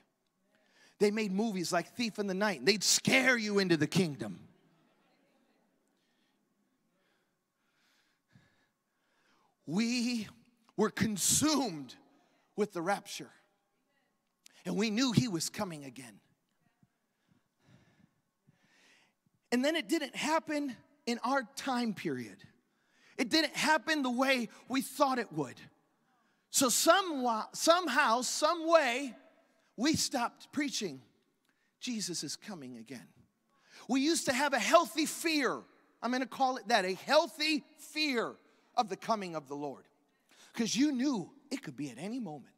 They made movies like Thief in the Night. They'd scare you into the kingdom. We were consumed with the rapture. And we knew he was coming again. And then it didn't happen in our time period. It didn't happen the way we thought it would. So some, somehow, some way, we stopped preaching Jesus is coming again. We used to have a healthy fear. I'm going to call it that a healthy fear of the coming of the Lord because you knew it could be at any moment.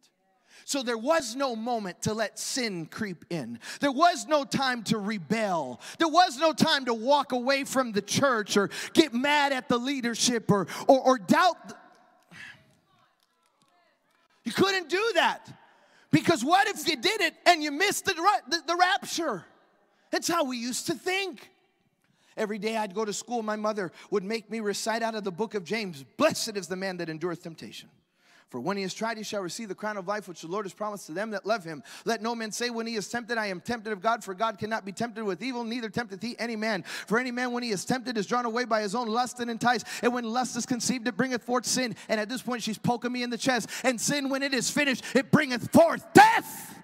So there was no moment to let sin creep in. There was no time to rebel. There was no time to walk away from the church or get mad at the leadership or, or, or doubt. You couldn't do that. Because what if you did it and you missed the, the, the rapture? That's how we used to think. Every day I'd go to school, my mother would make me recite out of the book of James Blessed is the man that endureth temptation. For when he is tried, he shall receive the crown of life which the Lord has promised to them that love him. Let no man say when he is tempted, I am tempted of God, for God cannot be tempted with evil, neither tempteth he any man. For any man, when he is tempted, is drawn away by his own lust and enticed. And when lust is conceived, it bringeth forth sin. And at this point, she's poking me in the chest. And sin, when it is finished, it bringeth forth death.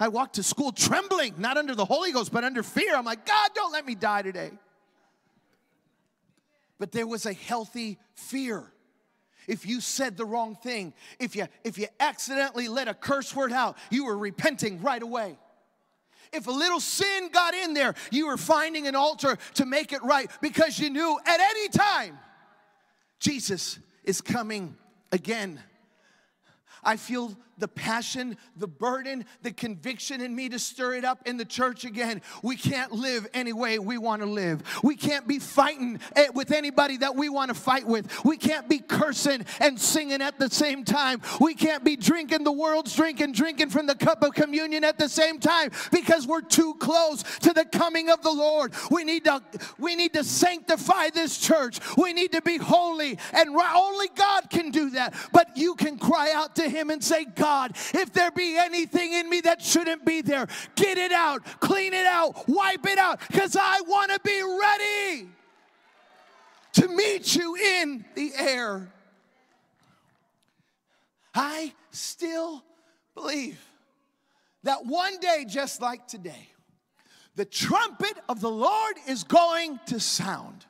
I walked to school trembling, not under the Holy Ghost, but under fear. I'm like, God, don't let me die today. But there was a healthy fear if you said the wrong thing, if you if you accidentally let a curse word out, you were repenting right away. If a little sin got in there, you were finding an altar to make it right because you knew at any time Jesus is coming again. I feel the passion, the burden, the conviction in me to stir it up in the church again. We can't live any way we want to live. We can't be fighting with anybody that we want to fight with. We can't be cursing and singing at the same time. We can't be drinking the world's drink and drinking from the cup of communion at the same time because we're too close to the coming of the Lord. We need to we need to sanctify this church. We need to be holy and only God can do that. But you can cry out to him and say, God, if there be anything in me that shouldn't be there, get it out, clean it out, wipe it out, because I want to be ready to meet you in the air. I still believe that one day, just like today, the trumpet of the Lord is going to sound.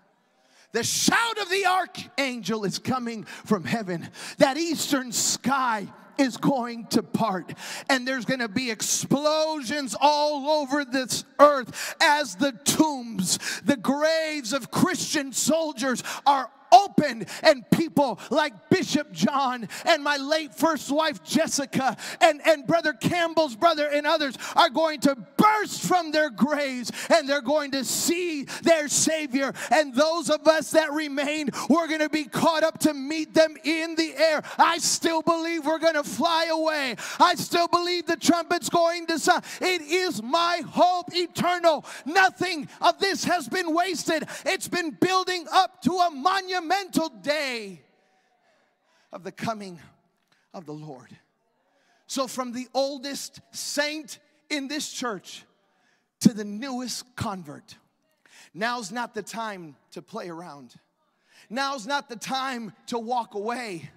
The shout of the archangel is coming from heaven. That eastern sky is going to part, and there's going to be explosions all over this earth as the tombs, the graves of Christian soldiers are opened and people like Bishop John and my late first wife Jessica and, and Brother Campbell's brother and others are going to burst from their graves and they're going to see their Savior. And those of us that remain, we're going to be caught up to meet them in the air. I still believe we're going to fly away. I still believe the trumpet's going to sound. It is my hope eternal. Nothing of this has been wasted. It's been building up to a monumental day of the coming of the Lord. So, from the oldest saint in this church to the newest convert, now's not the time to play around. Now's not the time to walk away.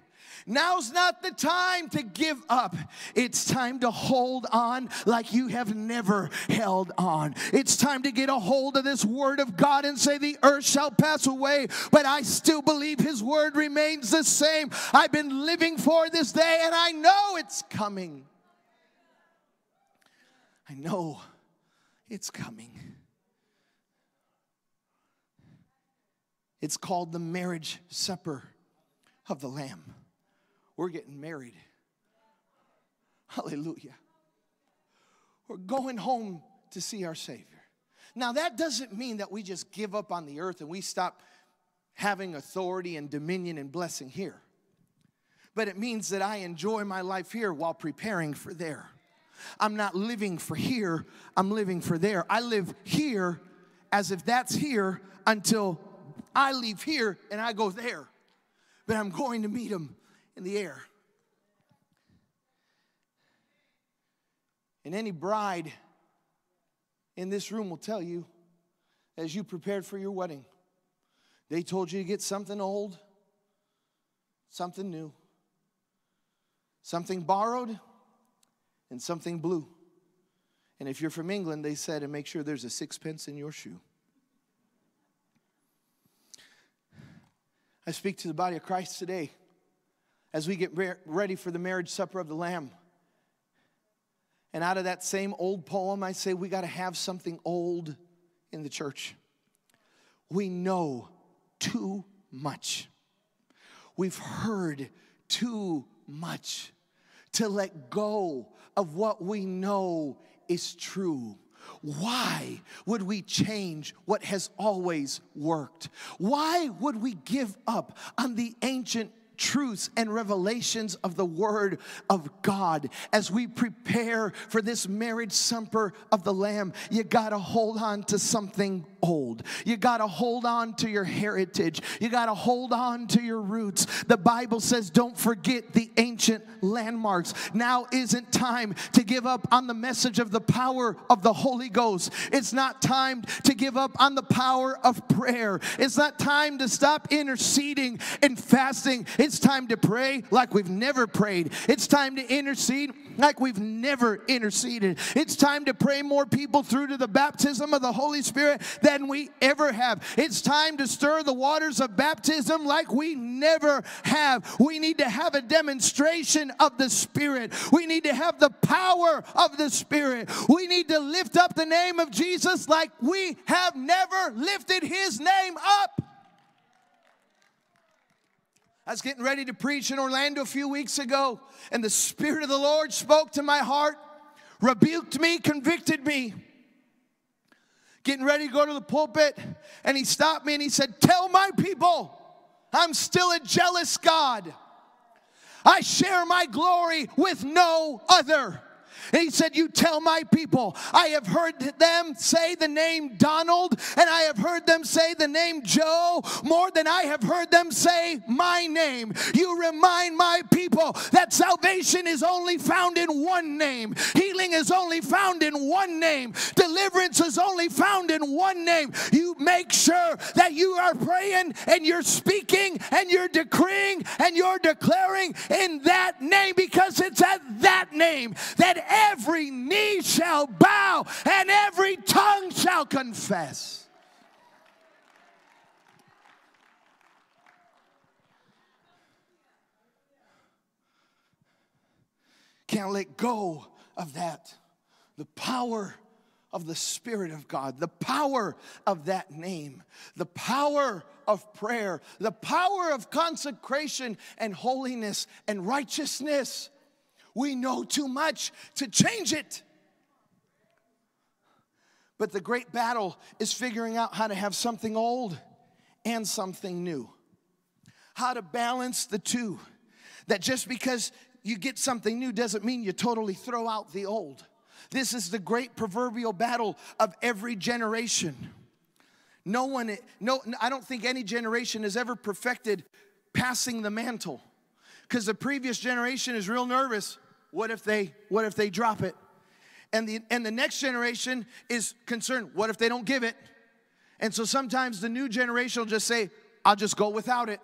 Now's not the time to give up. It's time to hold on like you have never held on. It's time to get a hold of this word of God and say, The earth shall pass away, but I still believe his word remains the same. I've been living for this day and I know it's coming. I know it's coming. It's called the marriage supper of the Lamb. We're getting married. Hallelujah. We're going home to see our Savior. Now, that doesn't mean that we just give up on the earth and we stop having authority and dominion and blessing here. But it means that I enjoy my life here while preparing for there. I'm not living for here, I'm living for there. I live here as if that's here until I leave here and I go there. But I'm going to meet him in the air. And any bride in this room will tell you as you prepared for your wedding, they told you to get something old, something new, something borrowed, and something blue. And if you're from England, they said, and make sure there's a sixpence in your shoe. I speak to the body of Christ today as we get ready for the marriage supper of the Lamb. And out of that same old poem, I say we got to have something old in the church. We know too much. We've heard too much to let go of what we know is true. Why would we change what has always worked? Why would we give up on the ancient truths and revelations of the Word of God as we prepare for this marriage supper of the Lamb? You got to hold on to something old. You got to hold on to your heritage. You got to hold on to your roots. The Bible says, don't forget the ancient landmarks. Now isn't time to give up on the message of the power of the Holy Ghost. It's not time to give up on the power of prayer. It's not time to stop interceding and fasting. It's time to pray like we've never prayed. It's time to intercede like we've never interceded. It's time to pray more people through to the baptism of the Holy Spirit than we ever have. It's time to stir the waters of baptism like we never have. We need to have a demonstration of the Spirit. We need to have the power of the Spirit. We need to lift up the name of Jesus like we have never lifted his name up. I was getting ready to preach in Orlando a few weeks ago, and the Spirit of the Lord spoke to my heart, rebuked me, convicted me. Getting ready to go to the pulpit, and he stopped me and he said, Tell my people I'm still a jealous God. I share my glory with no other. And he said, You tell my people, I have heard them say the name Donald, and I have heard them say the name Joe more than I have heard them say my name. You remind my people that salvation is only found in one name, healing is only found in one name, deliverance is only found in one name. You make sure that you are praying and you're speaking and you're decreeing and you're declaring in that name because it's at that name that every knee shall bow and every tongue shall confess. Can't let go of that. The power of the Spirit of God, the power of that name, the power of prayer, the power of consecration and holiness and righteousness. We know too much to change it. But the great battle is figuring out how to have something old and something new. How to balance the two. That just because you get something new doesn't mean you totally throw out the old. This is the great proverbial battle of every generation. No one, no, I don't think any generation has ever perfected passing the mantle because the previous generation is real nervous what if they what if they drop it? And the and the next generation is concerned, what if they don't give it? And so sometimes the new generation will just say, I'll just go without it.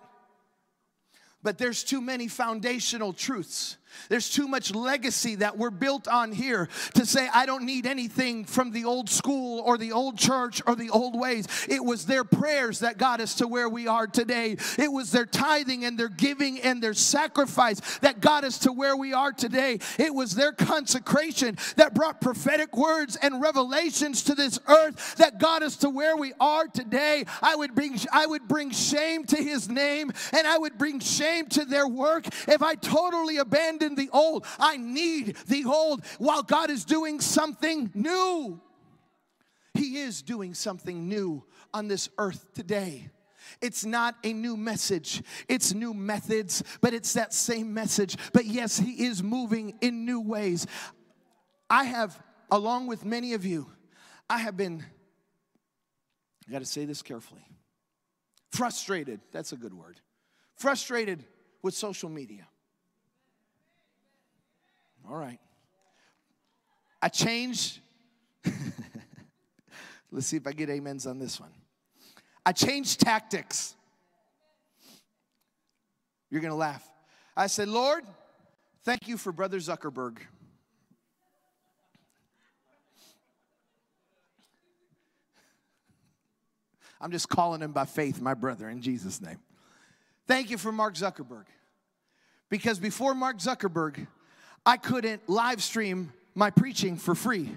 But there's too many foundational truths there's too much legacy that we're built on here to say, I don't need anything from the old school or the old church or the old ways. It was their prayers that got us to where we are today. It was their tithing and their giving and their sacrifice that got us to where we are today. It was their consecration that brought prophetic words and revelations to this earth that got us to where we are today. I would bring, I would bring shame to his name and I would bring shame to their work if I totally abandoned in the old. I need the old while God is doing something new. He is doing something new on this earth today. It's not a new message, it's new methods, but it's that same message. But yes, He is moving in new ways. I have, along with many of you, I have been, I gotta say this carefully, frustrated. That's a good word. Frustrated with social media. All right. I changed. Let's see if I get amens on this one. I changed tactics. You're going to laugh. I said, Lord, thank you for Brother Zuckerberg. I'm just calling him by faith, my brother, in Jesus' name. Thank you for Mark Zuckerberg. Because before Mark Zuckerberg, I couldn't live stream my preaching for free.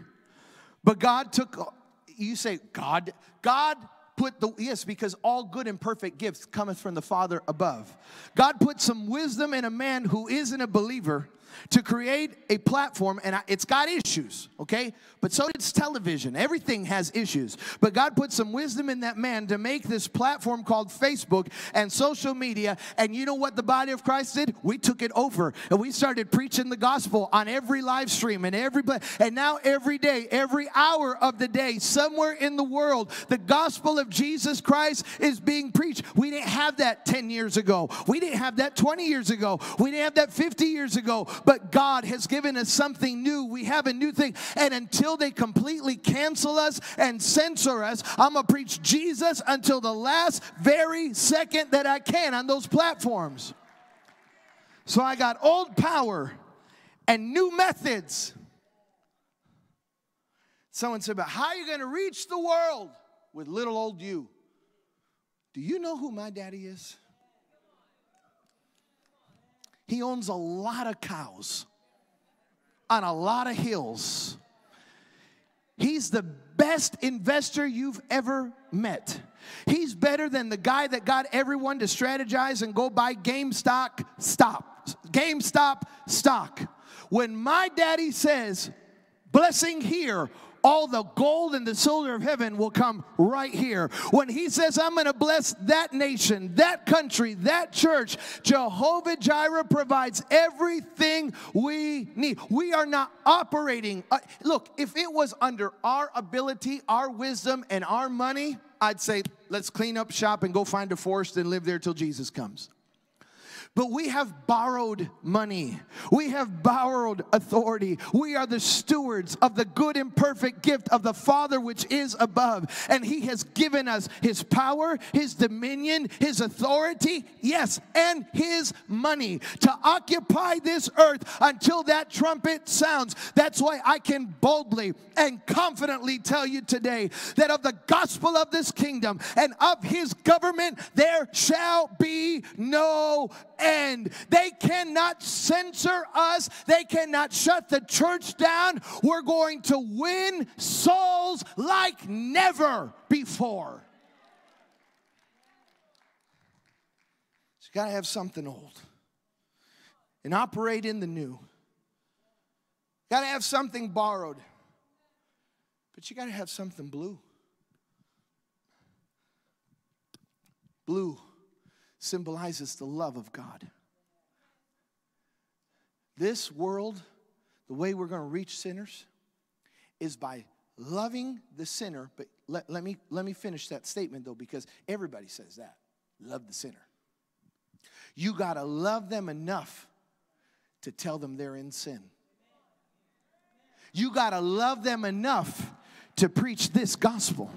But God took, you say, God, God put the, yes, because all good and perfect gifts cometh from the Father above. God put some wisdom in a man who isn't a believer to create a platform, and it's got issues, okay? But so does television. Everything has issues. But God put some wisdom in that man to make this platform called Facebook and social media. And you know what the body of Christ did? We took it over and we started preaching the gospel on every live stream and every and now every day, every hour of the day, somewhere in the world, the gospel of Jesus Christ is being preached. We didn't have that 10 years ago. We didn't have that 20 years ago. We didn't have that 50 years ago but God has given us something new. We have a new thing. And until they completely cancel us and censor us, I'm going to preach Jesus until the last very second that I can on those platforms. So I got old power and new methods. Someone said, But how are you going to reach the world with little old you? Do you know who my daddy is? He owns a lot of cows on a lot of hills. He's the best investor you've ever met. He's better than the guy that got everyone to strategize and go buy GameStop stop. GameStop stock. When my daddy says, blessing here, all the gold and the silver of heaven will come right here. When he says, I'm going to bless that nation, that country, that church, Jehovah Jireh provides everything we need. We are not operating. Uh, look, if it was under our ability, our wisdom, and our money, I'd say, let's clean up shop and go find a forest and live there till Jesus comes. But we have borrowed money. We have borrowed authority. We are the stewards of the good and perfect gift of the Father which is above. And He has given us His power, His dominion, His authority, yes, and His money to occupy this earth until that trumpet sounds. That's why I can boldly and confidently tell you today that of the gospel of this kingdom and of His government, there shall be no end. They cannot censor us, they cannot shut the church down. We're going to win souls like never before. So you got to have something old and operate in the new. Got to have something borrowed, but you got to have something blue. Blue symbolizes the love of God. This world, the way we're going to reach sinners, is by loving the sinner. But let, let, me, let me finish that statement though, because everybody says that love the sinner. You got to love them enough to tell them they're in sin. You got to love them enough to preach this gospel.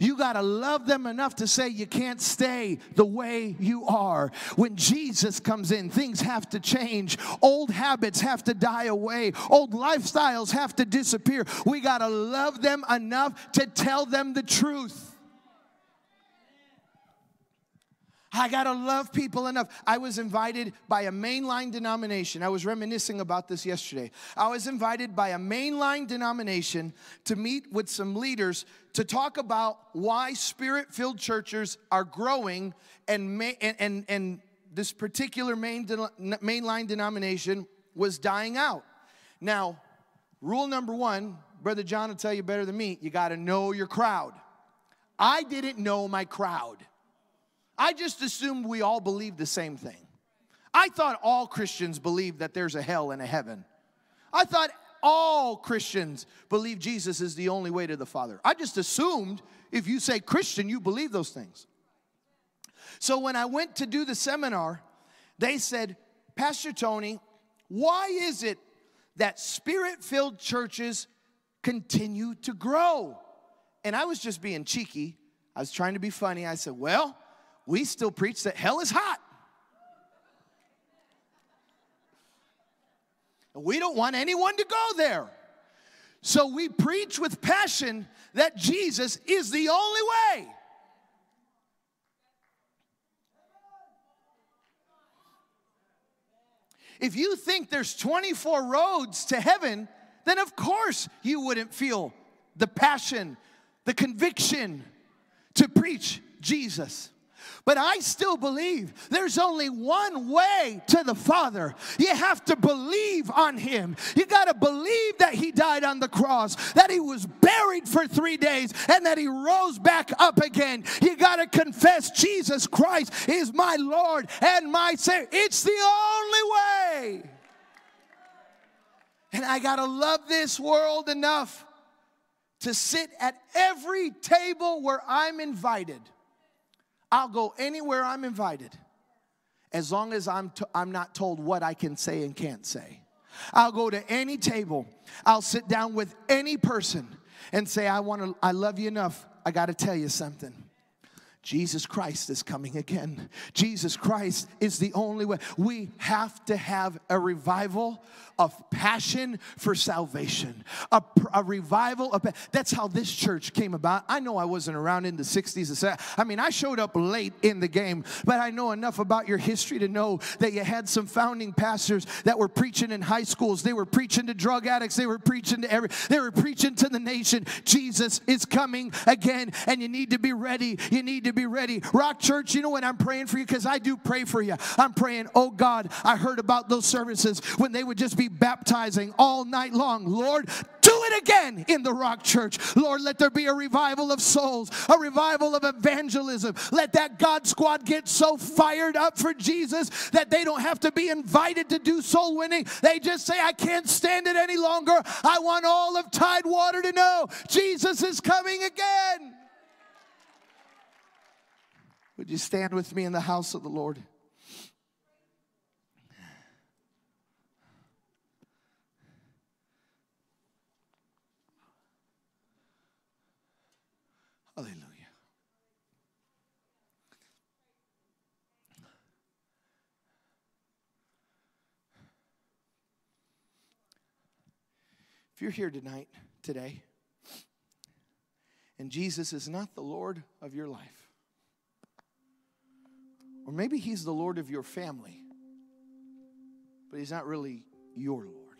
You got to love them enough to say you can't stay the way you are. When Jesus comes in, things have to change. Old habits have to die away. Old lifestyles have to disappear. We got to love them enough to tell them the truth. I got to love people enough. I was invited by a mainline denomination. I was reminiscing about this yesterday. I was invited by a mainline denomination to meet with some leaders to talk about why spirit filled churches are growing and, and, and, and this particular main de, mainline denomination was dying out. Now, rule number one, Brother John will tell you better than me, you got to know your crowd. I didn't know my crowd. I just assumed we all believed the same thing. I thought all Christians believed that there's a hell and a heaven. I thought all Christians believe Jesus is the only way to the Father. I just assumed if you say Christian, you believe those things. So when I went to do the seminar, they said, Pastor Tony, why is it that spirit filled churches continue to grow? And I was just being cheeky. I was trying to be funny. I said, Well, we still preach that hell is hot. We don't want anyone to go there. So we preach with passion that Jesus is the only way. If you think there's 24 roads to heaven, then of course you wouldn't feel the passion, the conviction to preach Jesus. But I still believe there's only one way to the Father. You have to believe on Him. You got to believe that He died on the cross, that He was buried for three days, and that He rose back up again. You got to confess Jesus Christ is my Lord and my Savior. It's the only way. And I got to love this world enough to sit at every table where I'm invited I'll go anywhere I'm invited as long as I'm, I'm not told what I can say and can't say. I'll go to any table. I'll sit down with any person and say, I want to, I love you enough. I got to tell you something. Jesus Christ is coming again. Jesus Christ is the only way. We have to have a revival of passion for salvation, a, a revival of that's how this church came about. I know I wasn't around in the 60s. and 70s. I mean, I showed up late in the game, but I know enough about your history to know that you had some founding pastors that were preaching in high schools. They were preaching to drug addicts. They were preaching to every. They were preaching to the nation. Jesus is coming again, and you need to be ready. You need to be ready. Rock Church, you know what I'm praying for you because I do pray for you. I'm praying, oh God, I heard about those services when they would just be baptizing all night long. Lord, do it again in the Rock Church. Lord, let there be a revival of souls, a revival of evangelism. Let that God squad get so fired up for Jesus that they don't have to be invited to do soul winning. They just say, I can't stand it any longer. I want all of Tidewater to know Jesus is coming again. Would you stand with me in the house of the Lord? Hallelujah. If you're here tonight, today, and Jesus is not the Lord of your life, or maybe He's the Lord of your family, but He's not really your Lord.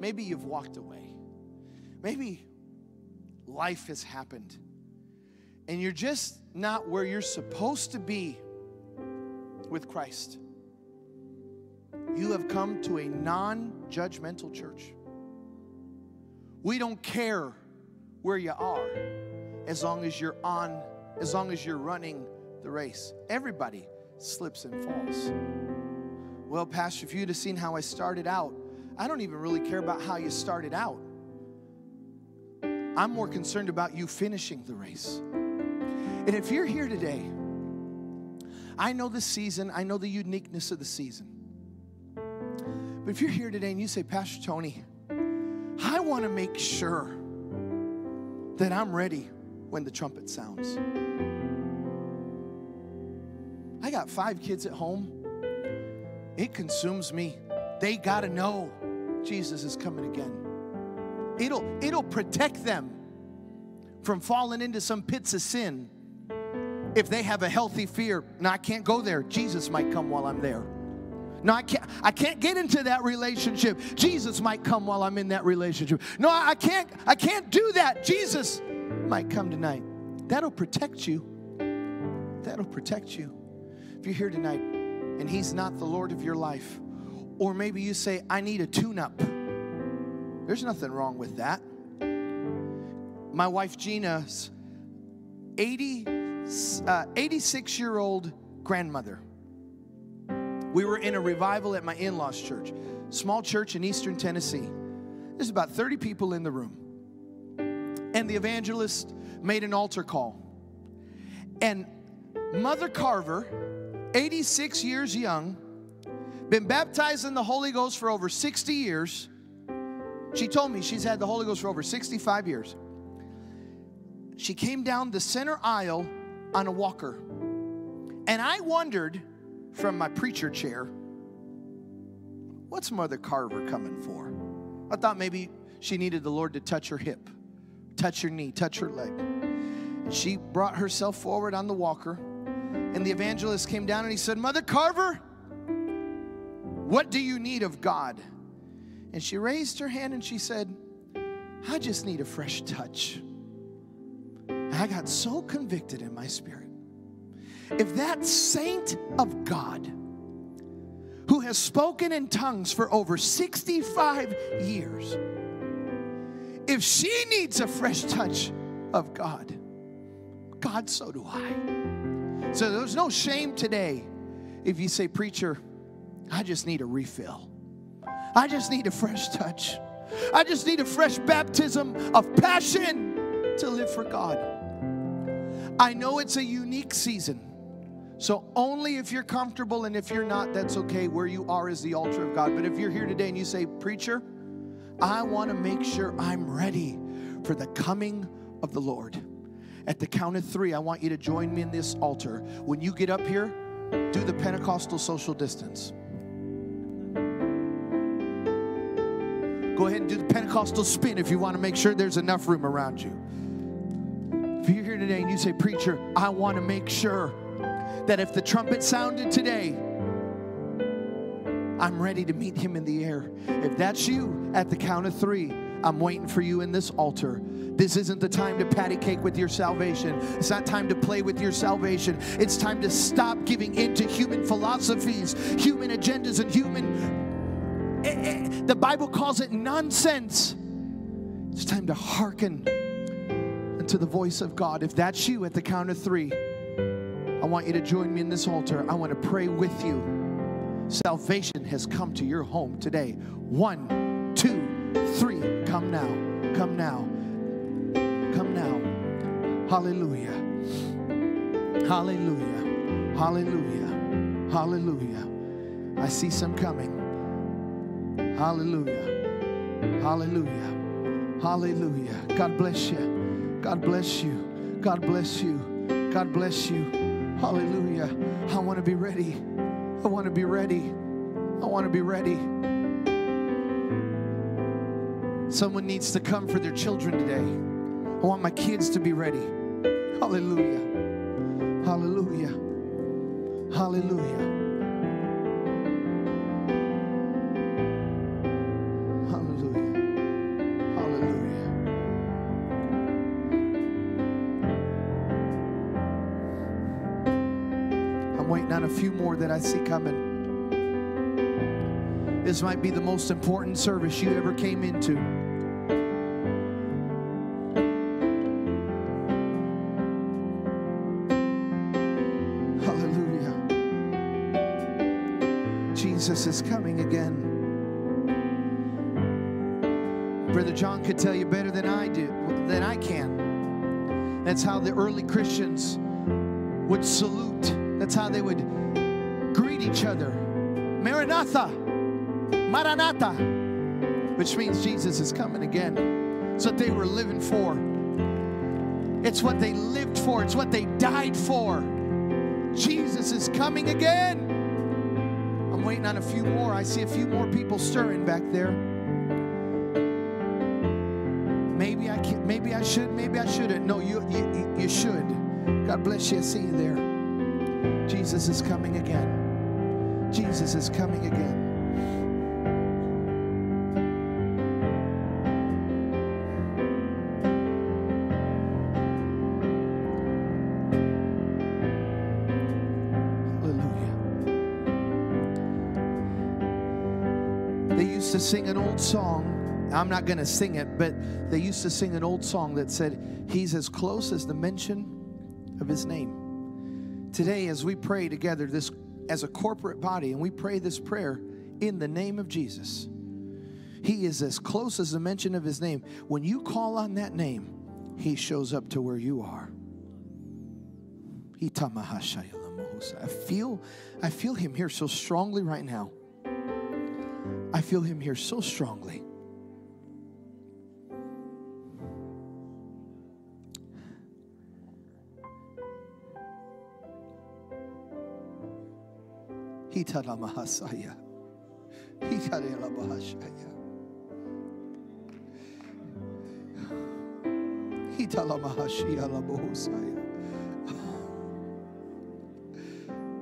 Maybe you've walked away. Maybe life has happened and you're just not where you're supposed to be with Christ. You have come to a non judgmental church. We don't care where you are as long as you're on, as long as you're running the race. Everybody slips and falls. Well, Pastor, if you'd have seen how I started out, I don't even really care about how you started out. I'm more concerned about you finishing the race. And if you're here today, I know the season, I know the uniqueness of the season. But if you're here today and you say, Pastor Tony, I want to make sure that I'm ready when the trumpet sounds. Got five kids at home. It consumes me. They got to know Jesus is coming again. It'll, it'll protect them from falling into some pits of sin if they have a healthy fear. No, I can't go there. Jesus might come while I'm there. No, I can't, I can't get into that relationship. Jesus might come while I'm in that relationship. No, I can't, I can't do that. Jesus might come tonight. That'll protect you. That'll protect you. If you're here tonight and He's not the Lord of your life, or maybe you say, I need a tune up. There's nothing wrong with that. My wife Gina's 80, uh, 86 year old grandmother. We were in a revival at my in law's church, small church in eastern Tennessee. There's about 30 people in the room. And the evangelist made an altar call. And Mother Carver, 86 years young, been baptized in the Holy Ghost for over 60 years she told me she's had the Holy Ghost for over 65 years. She came down the center aisle on a walker. And I wondered from my preacher chair, what's Mother Carver coming for? I thought maybe she needed the Lord to touch her hip, touch her knee, touch her leg. She brought herself forward on the walker. And the evangelist came down and he said, Mother Carver, what do you need of God? And she raised her hand and she said, I just need a fresh touch. And I got so convicted in my spirit. If that saint of God, who has spoken in tongues for over 65 years, if she needs a fresh touch of God, God, so do I. So there's no shame today if you say, Preacher, I just need a refill. I just need a fresh touch. I just need a fresh baptism of passion to live for God. I know it's a unique season. So only if you're comfortable and if you're not, that's okay. Where you are is the altar of God. But if you're here today and you say, Preacher, I want to make sure I'm ready for the coming of the Lord. At the count of three, I want you to join me in this altar. When you get up here, do the Pentecostal social distance. Go ahead and do the Pentecostal spin if you want to make sure there's enough room around you. If you're here today and you say, Preacher, I want to make sure that if the trumpet sounded today, I'm ready to meet him in the air. If that's you, at the count of three, I'm waiting for you in this altar. This isn't the time to patty cake with your salvation. It's not time to play with your salvation. It's time to stop giving in to human philosophies, human agendas, and human. eh, eh, the Bible calls it nonsense. It's time to hearken to the voice of God. If that's you at the count of three, I want you to join me in this altar. I want to pray with you. Salvation has come to your home today. One, two, three. Come now. Come now. Come now. Hallelujah. Hallelujah. Hallelujah. Hallelujah. I see some coming. Hallelujah. Hallelujah. Hallelujah. God bless you. God bless you. God bless you. God bless you. Hallelujah. I want to be ready. I want to be ready. I want to be ready. Someone needs to come for their children today. I want my kids to be ready. Hallelujah. Hallelujah. Hallelujah. Hallelujah. Hallelujah. I'm waiting on a few more that I see coming. This might be the most important service you ever came into. Jesus is coming again. Brother John could tell you better than I do, than I can. That's how the early Christians would salute. That's how they would greet each other. Maranatha, Maranatha, which means Jesus is coming again. It's what they were living for. It's what they lived for. It's what they died for. Jesus is coming again. Waiting on a few more. I see a few more people stirring back there. Maybe I can, maybe I should, maybe I shouldn't. No, you, you, you should. God bless you. I see you there. Jesus is coming again. Jesus is coming again. Sing an old song. I'm not going to sing it, but they used to sing an old song that said, He's as close as the mention of His name. Today, as we pray together, this as a corporate body, and we pray this prayer in the name of Jesus, He is as close as the mention of His name. When you call on that name, He shows up to where you are. I feel, I feel Him here so strongly right now. Feel Him here so strongly.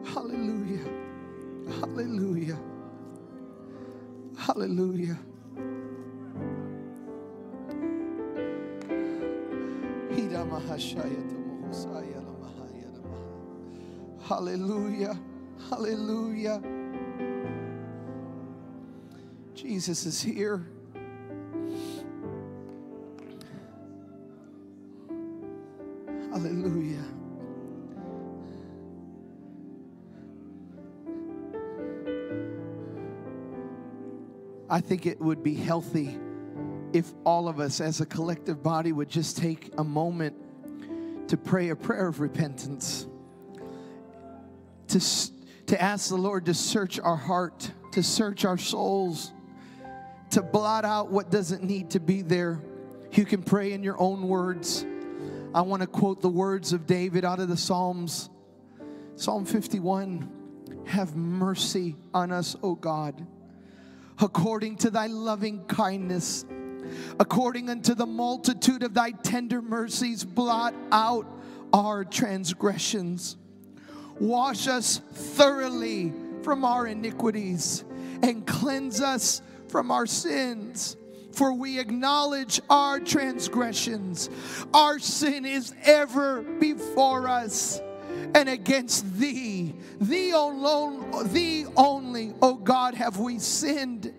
Hallelujah. Hallelujah. Hallelujah. Hallelujah. Hallelujah. Jesus is here. I think it would be healthy if all of us as a collective body would just take a moment to pray a prayer of repentance to, to ask the Lord to search our heart, to search our souls, to blot out what doesn't need to be there. You can pray in your own words. I want to quote the words of David out of the Psalms. Psalm 51 Have mercy on us, O God, according to thy loving kindness, according unto the multitude of thy tender mercies, blot out our transgressions. Wash us thoroughly from our iniquities and cleanse us from our sins. For we acknowledge our transgressions. Our sin is ever before us. And against thee, thee alone, thee only, O God, have we sinned.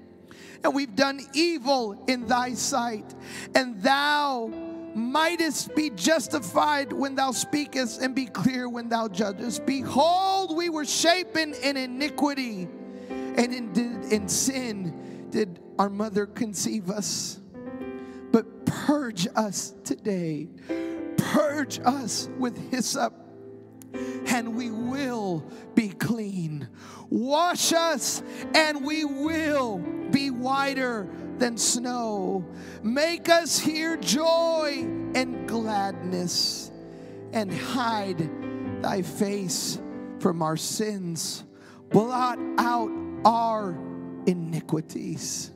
And we've done evil in thy sight. And thou mightest be justified when thou speakest and be clear when thou judgest. Behold, we were shapen in iniquity, and in, in sin did our mother conceive us. But purge us today, purge us with hyssop, and we will be clean. Wash us, and we will be whiter than snow. Make us hear joy and gladness, and hide thy face from our sins. Blot out our iniquities.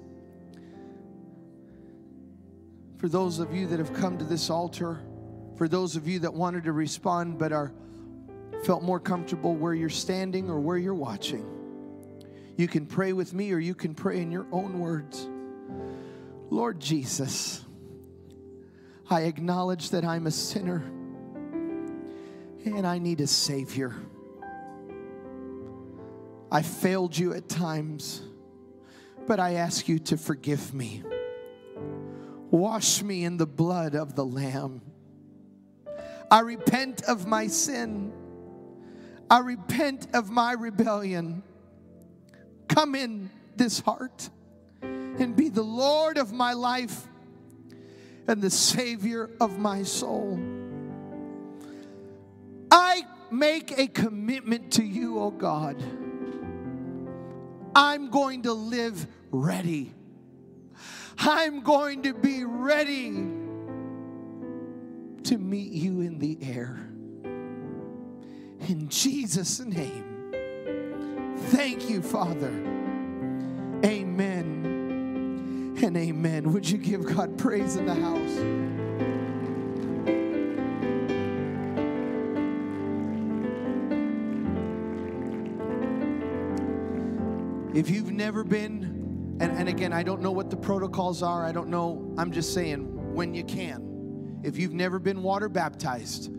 For those of you that have come to this altar, for those of you that wanted to respond but are felt more comfortable where you're standing or where you're watching, you can pray with me or you can pray in your own words. Lord Jesus, I acknowledge that I'm a sinner and I need a Savior. I failed you at times, but I ask you to forgive me. Wash me in the blood of the Lamb. I repent of my sin. I repent of my rebellion. Come in this heart and be the Lord of my life and the Savior of my soul. I make a commitment to you, oh God. I'm going to live ready. I'm going to be ready to meet you in the air. In Jesus' name. Thank you, Father. Amen and amen. Would you give God praise in the house? If you've never been, and, and again, I don't know what the protocols are, I don't know, I'm just saying when you can. If you've never been water baptized,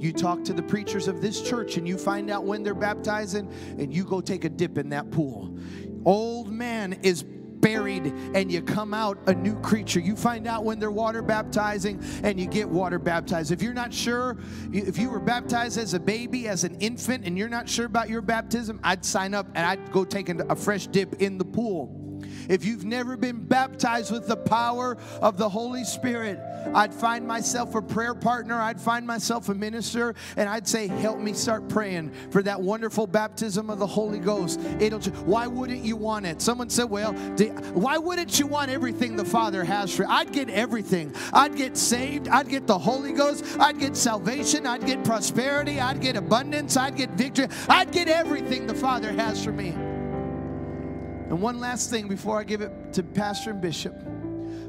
you talk to the preachers of this church and you find out when they're baptizing, and you go take a dip in that pool. Old man is buried and you come out a new creature. You find out when they're water baptizing and you get water baptized. If you're not sure, if you were baptized as a baby, as an infant, and you're not sure about your baptism, I'd sign up and I'd go take a fresh dip in the pool. If you've never been baptized with the power of the Holy Spirit, I'd find myself a prayer partner, I'd find myself a minister, and I'd say, Help me start praying for that wonderful baptism of the Holy Ghost. It'll why wouldn't you want it? Someone said, Well, why wouldn't you want everything the Father has for you? I'd get everything. I'd get saved, I'd get the Holy Ghost, I'd get salvation, I'd get prosperity, I'd get abundance, I'd get victory, I'd get everything the Father has for me. And one last thing before I give it to Pastor and Bishop.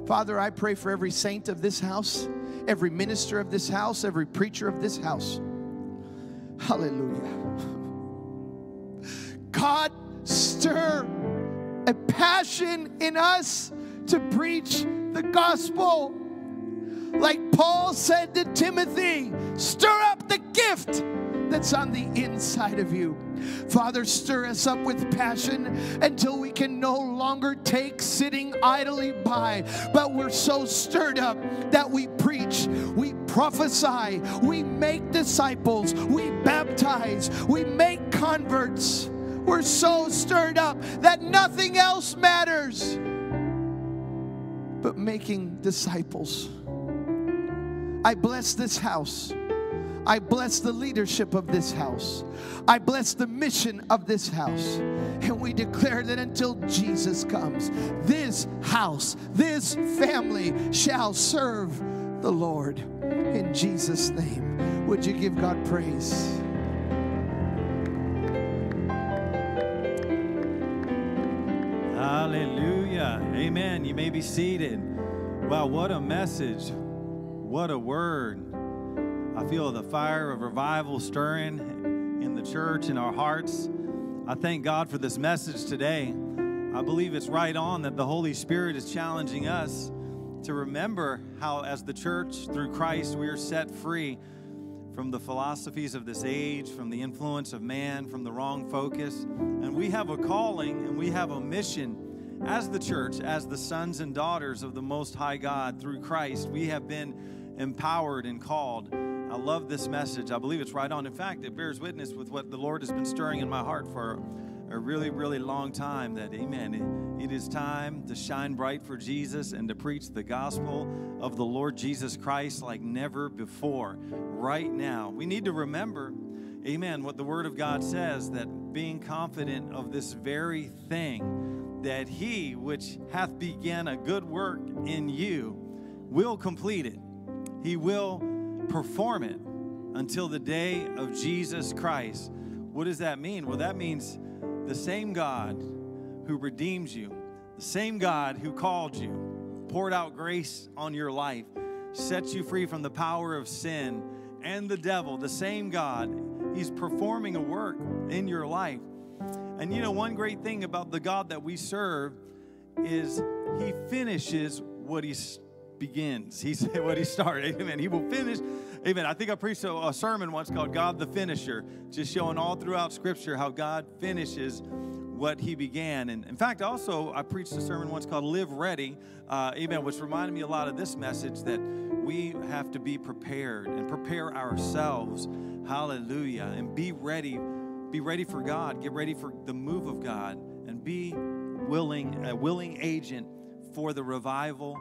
Father, I pray for every saint of this house, every minister of this house, every preacher of this house. Hallelujah. God, stir a passion in us to preach the gospel. Like Paul said to Timothy, stir up the gift that's on the inside of you. Father, stir us up with passion until we can no longer take sitting idly by, but we're so stirred up that we preach, we prophesy, we make disciples, we baptize, we make converts. We're so stirred up that nothing else matters but making disciples. I bless this house. I bless the leadership of this house. I bless the mission of this house. And we declare that until Jesus comes, this house, this family shall serve the Lord in Jesus' name. Would you give God praise? Hallelujah. Amen. You may be seated. Wow, what a message. What a word. I feel the fire of revival stirring in the church, in our hearts. I thank God for this message today. I believe it's right on that the Holy Spirit is challenging us to remember how, as the church, through Christ, we are set free from the philosophies of this age, from the influence of man, from the wrong focus. And we have a calling and we have a mission as the church, as the sons and daughters of the Most High God through Christ. We have been empowered and called. I love this message. I believe it's right on. In fact, it bears witness with what the Lord has been stirring in my heart for a really, really long time that, amen, it is time to shine bright for Jesus and to preach the gospel of the Lord Jesus Christ like never before, right now. We need to remember, amen, what the Word of God says that being confident of this very thing, that He which hath began a good work in you will complete it, He will perform it until the day of Jesus Christ. What does that mean? Well, that means the same God who redeemed you, the same God who called you, poured out grace on your life, set you free from the power of sin and the devil, the same God, He's performing a work in your life. And you know, one great thing about the God that we serve is He finishes what He begins. He said what He started. Amen. He will finish. Amen. I think I preached a, sermon once called God the Finisher, just showing all throughout Scripture how God finishes what he began. And in fact, also, I preached a sermon once called Live Ready, uh, amen, which reminded me a lot of this message that we have to be prepared and prepare ourselves. Hallelujah. And be ready. Be ready for God. Get ready for the move of God and be willing, a willing agent for the revival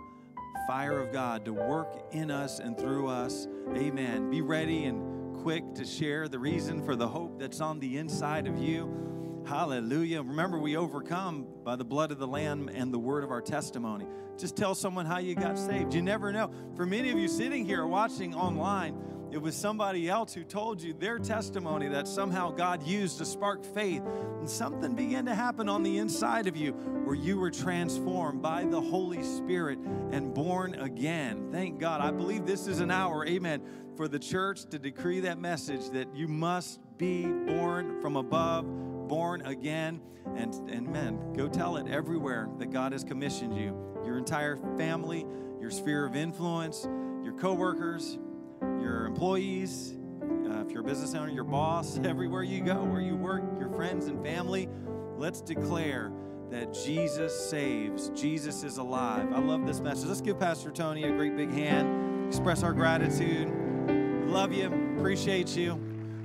fire of God to work in us and through us. Amen. Be ready and quick to share the reason for the hope that's on the inside of you. Hallelujah. Remember, we overcome by the blood of the Lamb and the word of our testimony. Just tell someone how you got saved. You never know. For many of you sitting here watching online, it was somebody else who told you their testimony that somehow God used to spark faith. And something began to happen on the inside of you where you were transformed by the Holy Spirit and born again. Thank God. I believe this is an hour, amen, for the church to decree that message that you must be born from above born again. And, and men, go tell it everywhere that God has commissioned you. Your entire family, your sphere of influence, your coworkers, your employees, uh, if you're a business owner, your boss, everywhere you go, where you work, your friends and family, let's declare that Jesus saves. Jesus is alive. I love this message. Let's give Pastor Tony a great big hand, express our gratitude. Love you, appreciate you.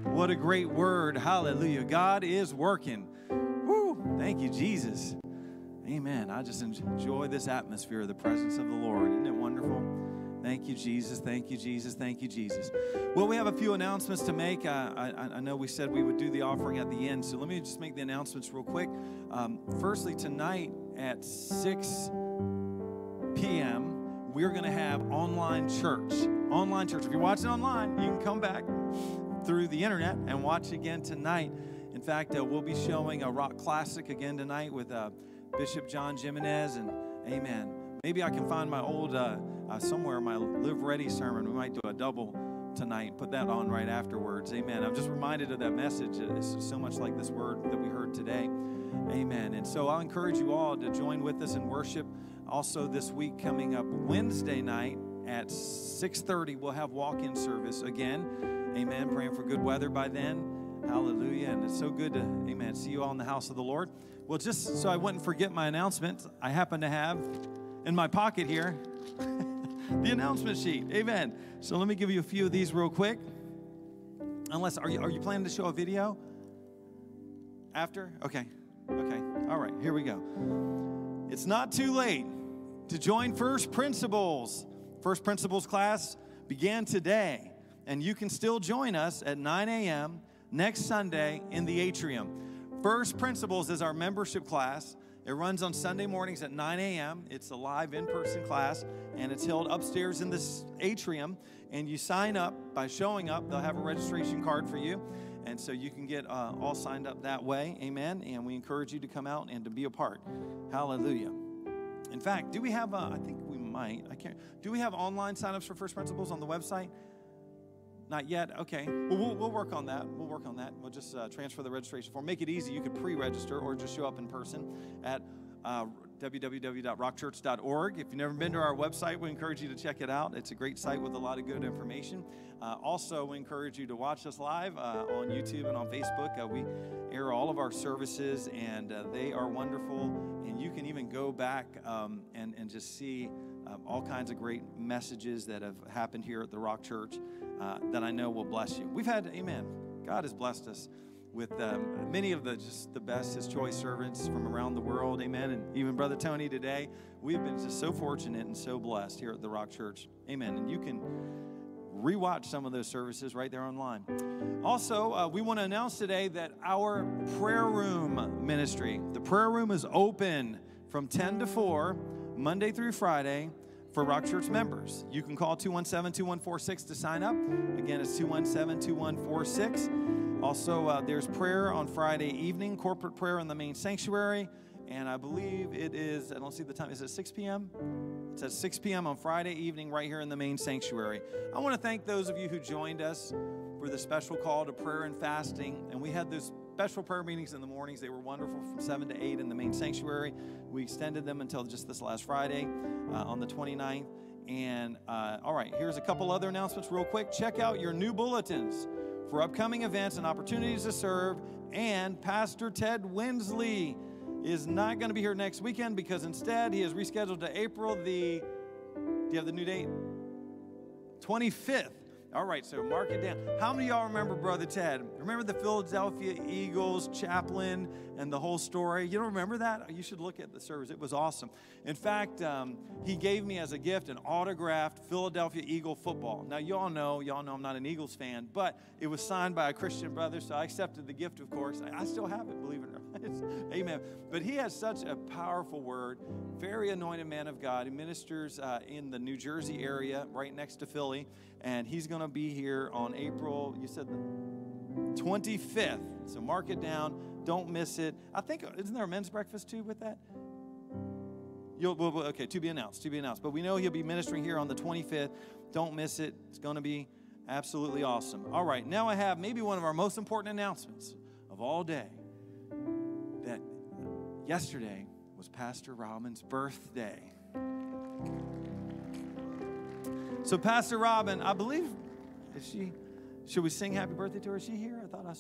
What a great word. Hallelujah. God is working. Woo. Thank you, Jesus. Amen. I just enjoy this atmosphere, of the presence of the Lord. Isn't it wonderful? Thank you, Jesus. Thank you, Jesus. Thank you, Jesus. Well, we have a few announcements to make. Uh, I, I, know we said we would do the offering at the end, so let me just make the announcements real quick. Um, firstly, tonight at 6 p.m., we're going to have online church. Online church. If you're watching online, you can come back through the internet and watch again tonight. In fact, uh, we'll be showing a rock classic again tonight with uh, Bishop John Gimenez and Amen. Maybe I can find my old uh, uh, somewhere my Live Ready sermon. We might do a double tonight. Put that on right afterwards. Amen. I'm just reminded of that message. It's so much like this word that we heard today. Amen. And so I'll encourage you all to join with us in worship. Also, this week coming up Wednesday night at 6:30, we'll have walk-in service again. Amen. Praying for good weather by then. Hallelujah. And it's so good to, amen, see you all in the house of the Lord. Well, just so I wouldn't forget my announcement, I happen to have in my pocket here the announcement sheet. Amen. So let me give you a few of these real quick. Unless, are you, are you planning to show a video? After? Okay. Okay. All right. Here we go. It's not too late to join First Principles. First Principles class began today and you can still join us at 9 a.m. next Sunday in the atrium. First Principles is our membership class. It runs on Sunday mornings at 9 a.m. It's a live in person class, and it's held upstairs in this atrium. And you sign up by showing up, they'll have a registration card for you. And so you can get uh, all signed up that way. Amen. And we encourage you to come out and to be a part. Hallelujah. In fact, do we have, uh, I think we might, I can't, do we have online signups for First Principles on the website? Not yet? Okay. Well, we'll, work on that. We'll work on that. We'll just uh, transfer the registration form. Make it easy. You could pre register or just show up in person at uh, www.rockchurch.org. If you've never been to our website, we encourage you to check it out. It's a great site with a lot of good information. Uh, also, we encourage you to watch us live uh, on YouTube and on Facebook. Uh, we air all of our services, and uh, they are wonderful. And you can even go back um, and, and just see um, all kinds of great messages that have happened here at the Rock Church uh, that I know will bless you. We've had, amen, God has blessed us with um, many of the just the best his choice servants from around the world amen and even brother tony today we've been just so fortunate and so blessed here at the rock church amen and you can rewatch some of those services right there online also uh, we want to announce today that our prayer room ministry the prayer room is open from 10 to 4 monday through friday for Rock Church members. You can call 217 2146 to sign up. Again, it's 217 2146. Also, uh, there's prayer on Friday evening, corporate prayer in the main sanctuary. And I believe it is, I don't see the time, is it 6 p.m.? It's at 6 p.m. on Friday evening, right here in the main sanctuary. I want to thank those of you who joined us for the special call to prayer and fasting. And we had those special prayer meetings in the mornings. They were wonderful from 7 to 8 in the main sanctuary. We extended them until just this last Friday uh, on the 29th. And uh, all right, here's a couple other announcements, real quick. Check out your new bulletins for upcoming events and opportunities to serve. And Pastor Ted Winsley is not going to be here next weekend because instead he is rescheduled to April the. Do you have the new date? 25th. All right, so mark it down. How many y'all remember Brother Ted? Remember the Philadelphia Eagles chaplain and the whole story? You don't remember that? You should look at the service. It was awesome. In fact, um, he gave me as a gift an autographed Philadelphia Eagle football. Now, y'all know, y'all know I'm not an Eagles fan, but it was signed by a Christian brother, so I accepted the gift, of course. I, I still have it, believe it or not. Amen. But he has such a powerful word, very anointed man of God. He ministers uh, in the New Jersey area, right next to Philly, and he's going to be here on April, you said the 25th. So mark it down. Don't miss it. I think, isn't there a men's breakfast too with that? You'll, okay, to be announced, to be announced. But we know he'll be ministering here on the 25th. Don't miss it. It's going to be absolutely awesome. All right, now I have maybe one of our most important announcements of all day that yesterday was Pastor Robin's birthday. So, Pastor Robin, I believe, is she, should we sing happy birthday to her? Is she here? I thought I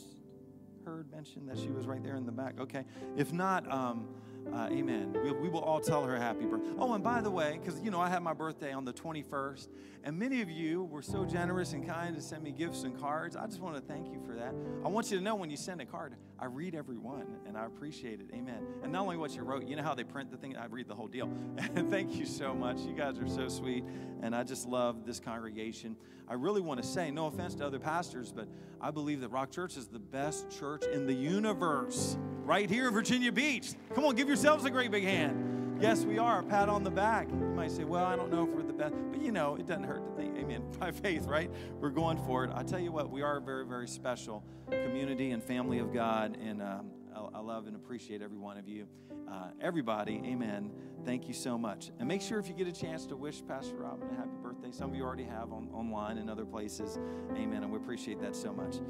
heard mention that she was right there in the back. Okay. If not, um, uh, amen. We, we, will all tell her happy birthday. Oh, and by the way, because, you know, I had my birthday on the 21st, and many of you were so generous and kind to send me gifts and cards. I just want to thank you for that. I want you to know when you send a card, I read every one, and I appreciate it. Amen. And not only what you wrote, you know how they print the thing? I read the whole deal. And thank you so much. You guys are so sweet, and I just love this congregation. I really want to say, no offense to other pastors, but I believe that Rock Church is the best church in the universe right here in Virginia Beach. Come on, give yourselves a great big hand. Yes, we are. A pat on the back. You might say, well, I don't know if we're the best. But you know, it doesn't hurt to think, amen, by faith, right? We're going for it. I tell you what, we are a very, very special community and family of God. And um, I, I, love and appreciate every one of you. Uh, everybody, amen. Thank you so much. And make sure if you get a chance to wish Pastor Robin a happy birthday. Some of you already have on, online and other places. Amen. And we appreciate that so much.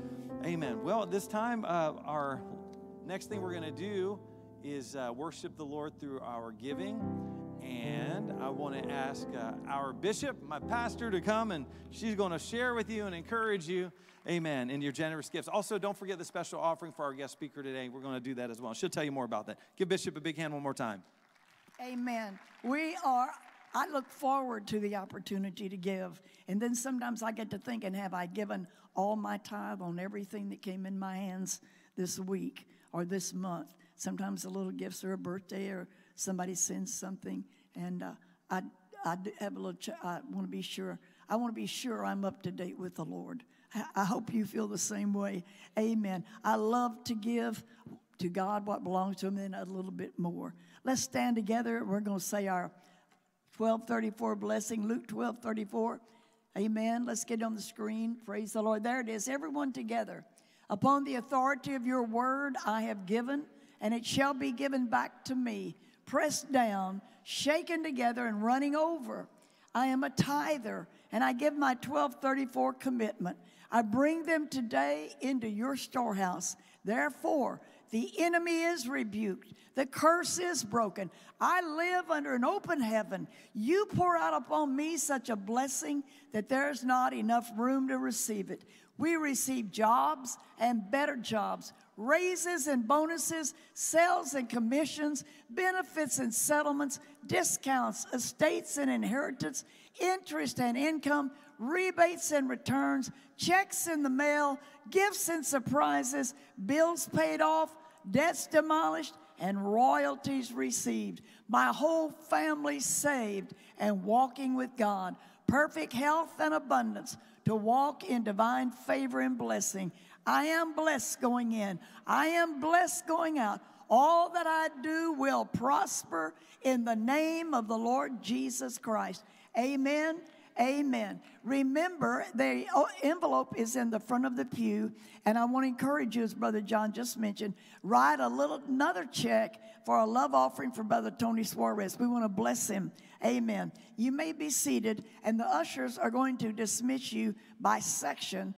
Amen. Well, at this time, uh, our next thing we're going to do is uh, worship the Lord through our giving. And I want to ask uh, our bishop, my pastor, to come and she's going to share with you and encourage you, amen, in your generous gifts. Also, don't forget the special offering for our guest speaker today. We're going to do that as well. She'll tell you more about that. Give Bishop a big hand one more time. Amen. We are, I look forward to the opportunity to give. And then sometimes I get to thinking, have I given all my tithe on everything that came in my hands this week or this month? Sometimes the little gifts are a birthday or somebody sends something. And uh, I, I have a little, ch- I want to be sure, I want to be sure I'm up to date with the Lord. I, I hope you feel the same way. Amen. I love to give to God what belongs to Him, and a little bit more. Let's stand together. We're going to say our 1234 blessing, Luke 1234. Amen. Let's get on the screen. Praise the Lord. There it is. Everyone together. Upon the authority of your word I have given, and it shall be given back to me, pressed down, shaken together, and running over. I am a tither, and I give my 1234 commitment. I bring them today into your storehouse. Therefore, the enemy is rebuked. The curse is broken. I live under an open heaven. You pour out upon me such a blessing that there's not enough room to receive it. We receive jobs and better jobs, raises and bonuses, sales and commissions, benefits and settlements, discounts, estates and inheritance, interest and income, rebates and returns, checks in the mail, gifts and surprises, bills paid off, debts demolished, and royalties received. My whole family saved and walking with God. Perfect health and abundance to walk in divine favor and blessing. I am blessed going in, I am blessed going out. All that I do will prosper in the name of the Lord Jesus Christ. Amen. Amen. Remember, the envelope is in the front of the pew, and I want to encourage you, as Brother John just mentioned, write a little another check for a love offering for Brother Tony Suarez. We want to bless him. Amen. You may be seated, and the ushers are going to dismiss you by section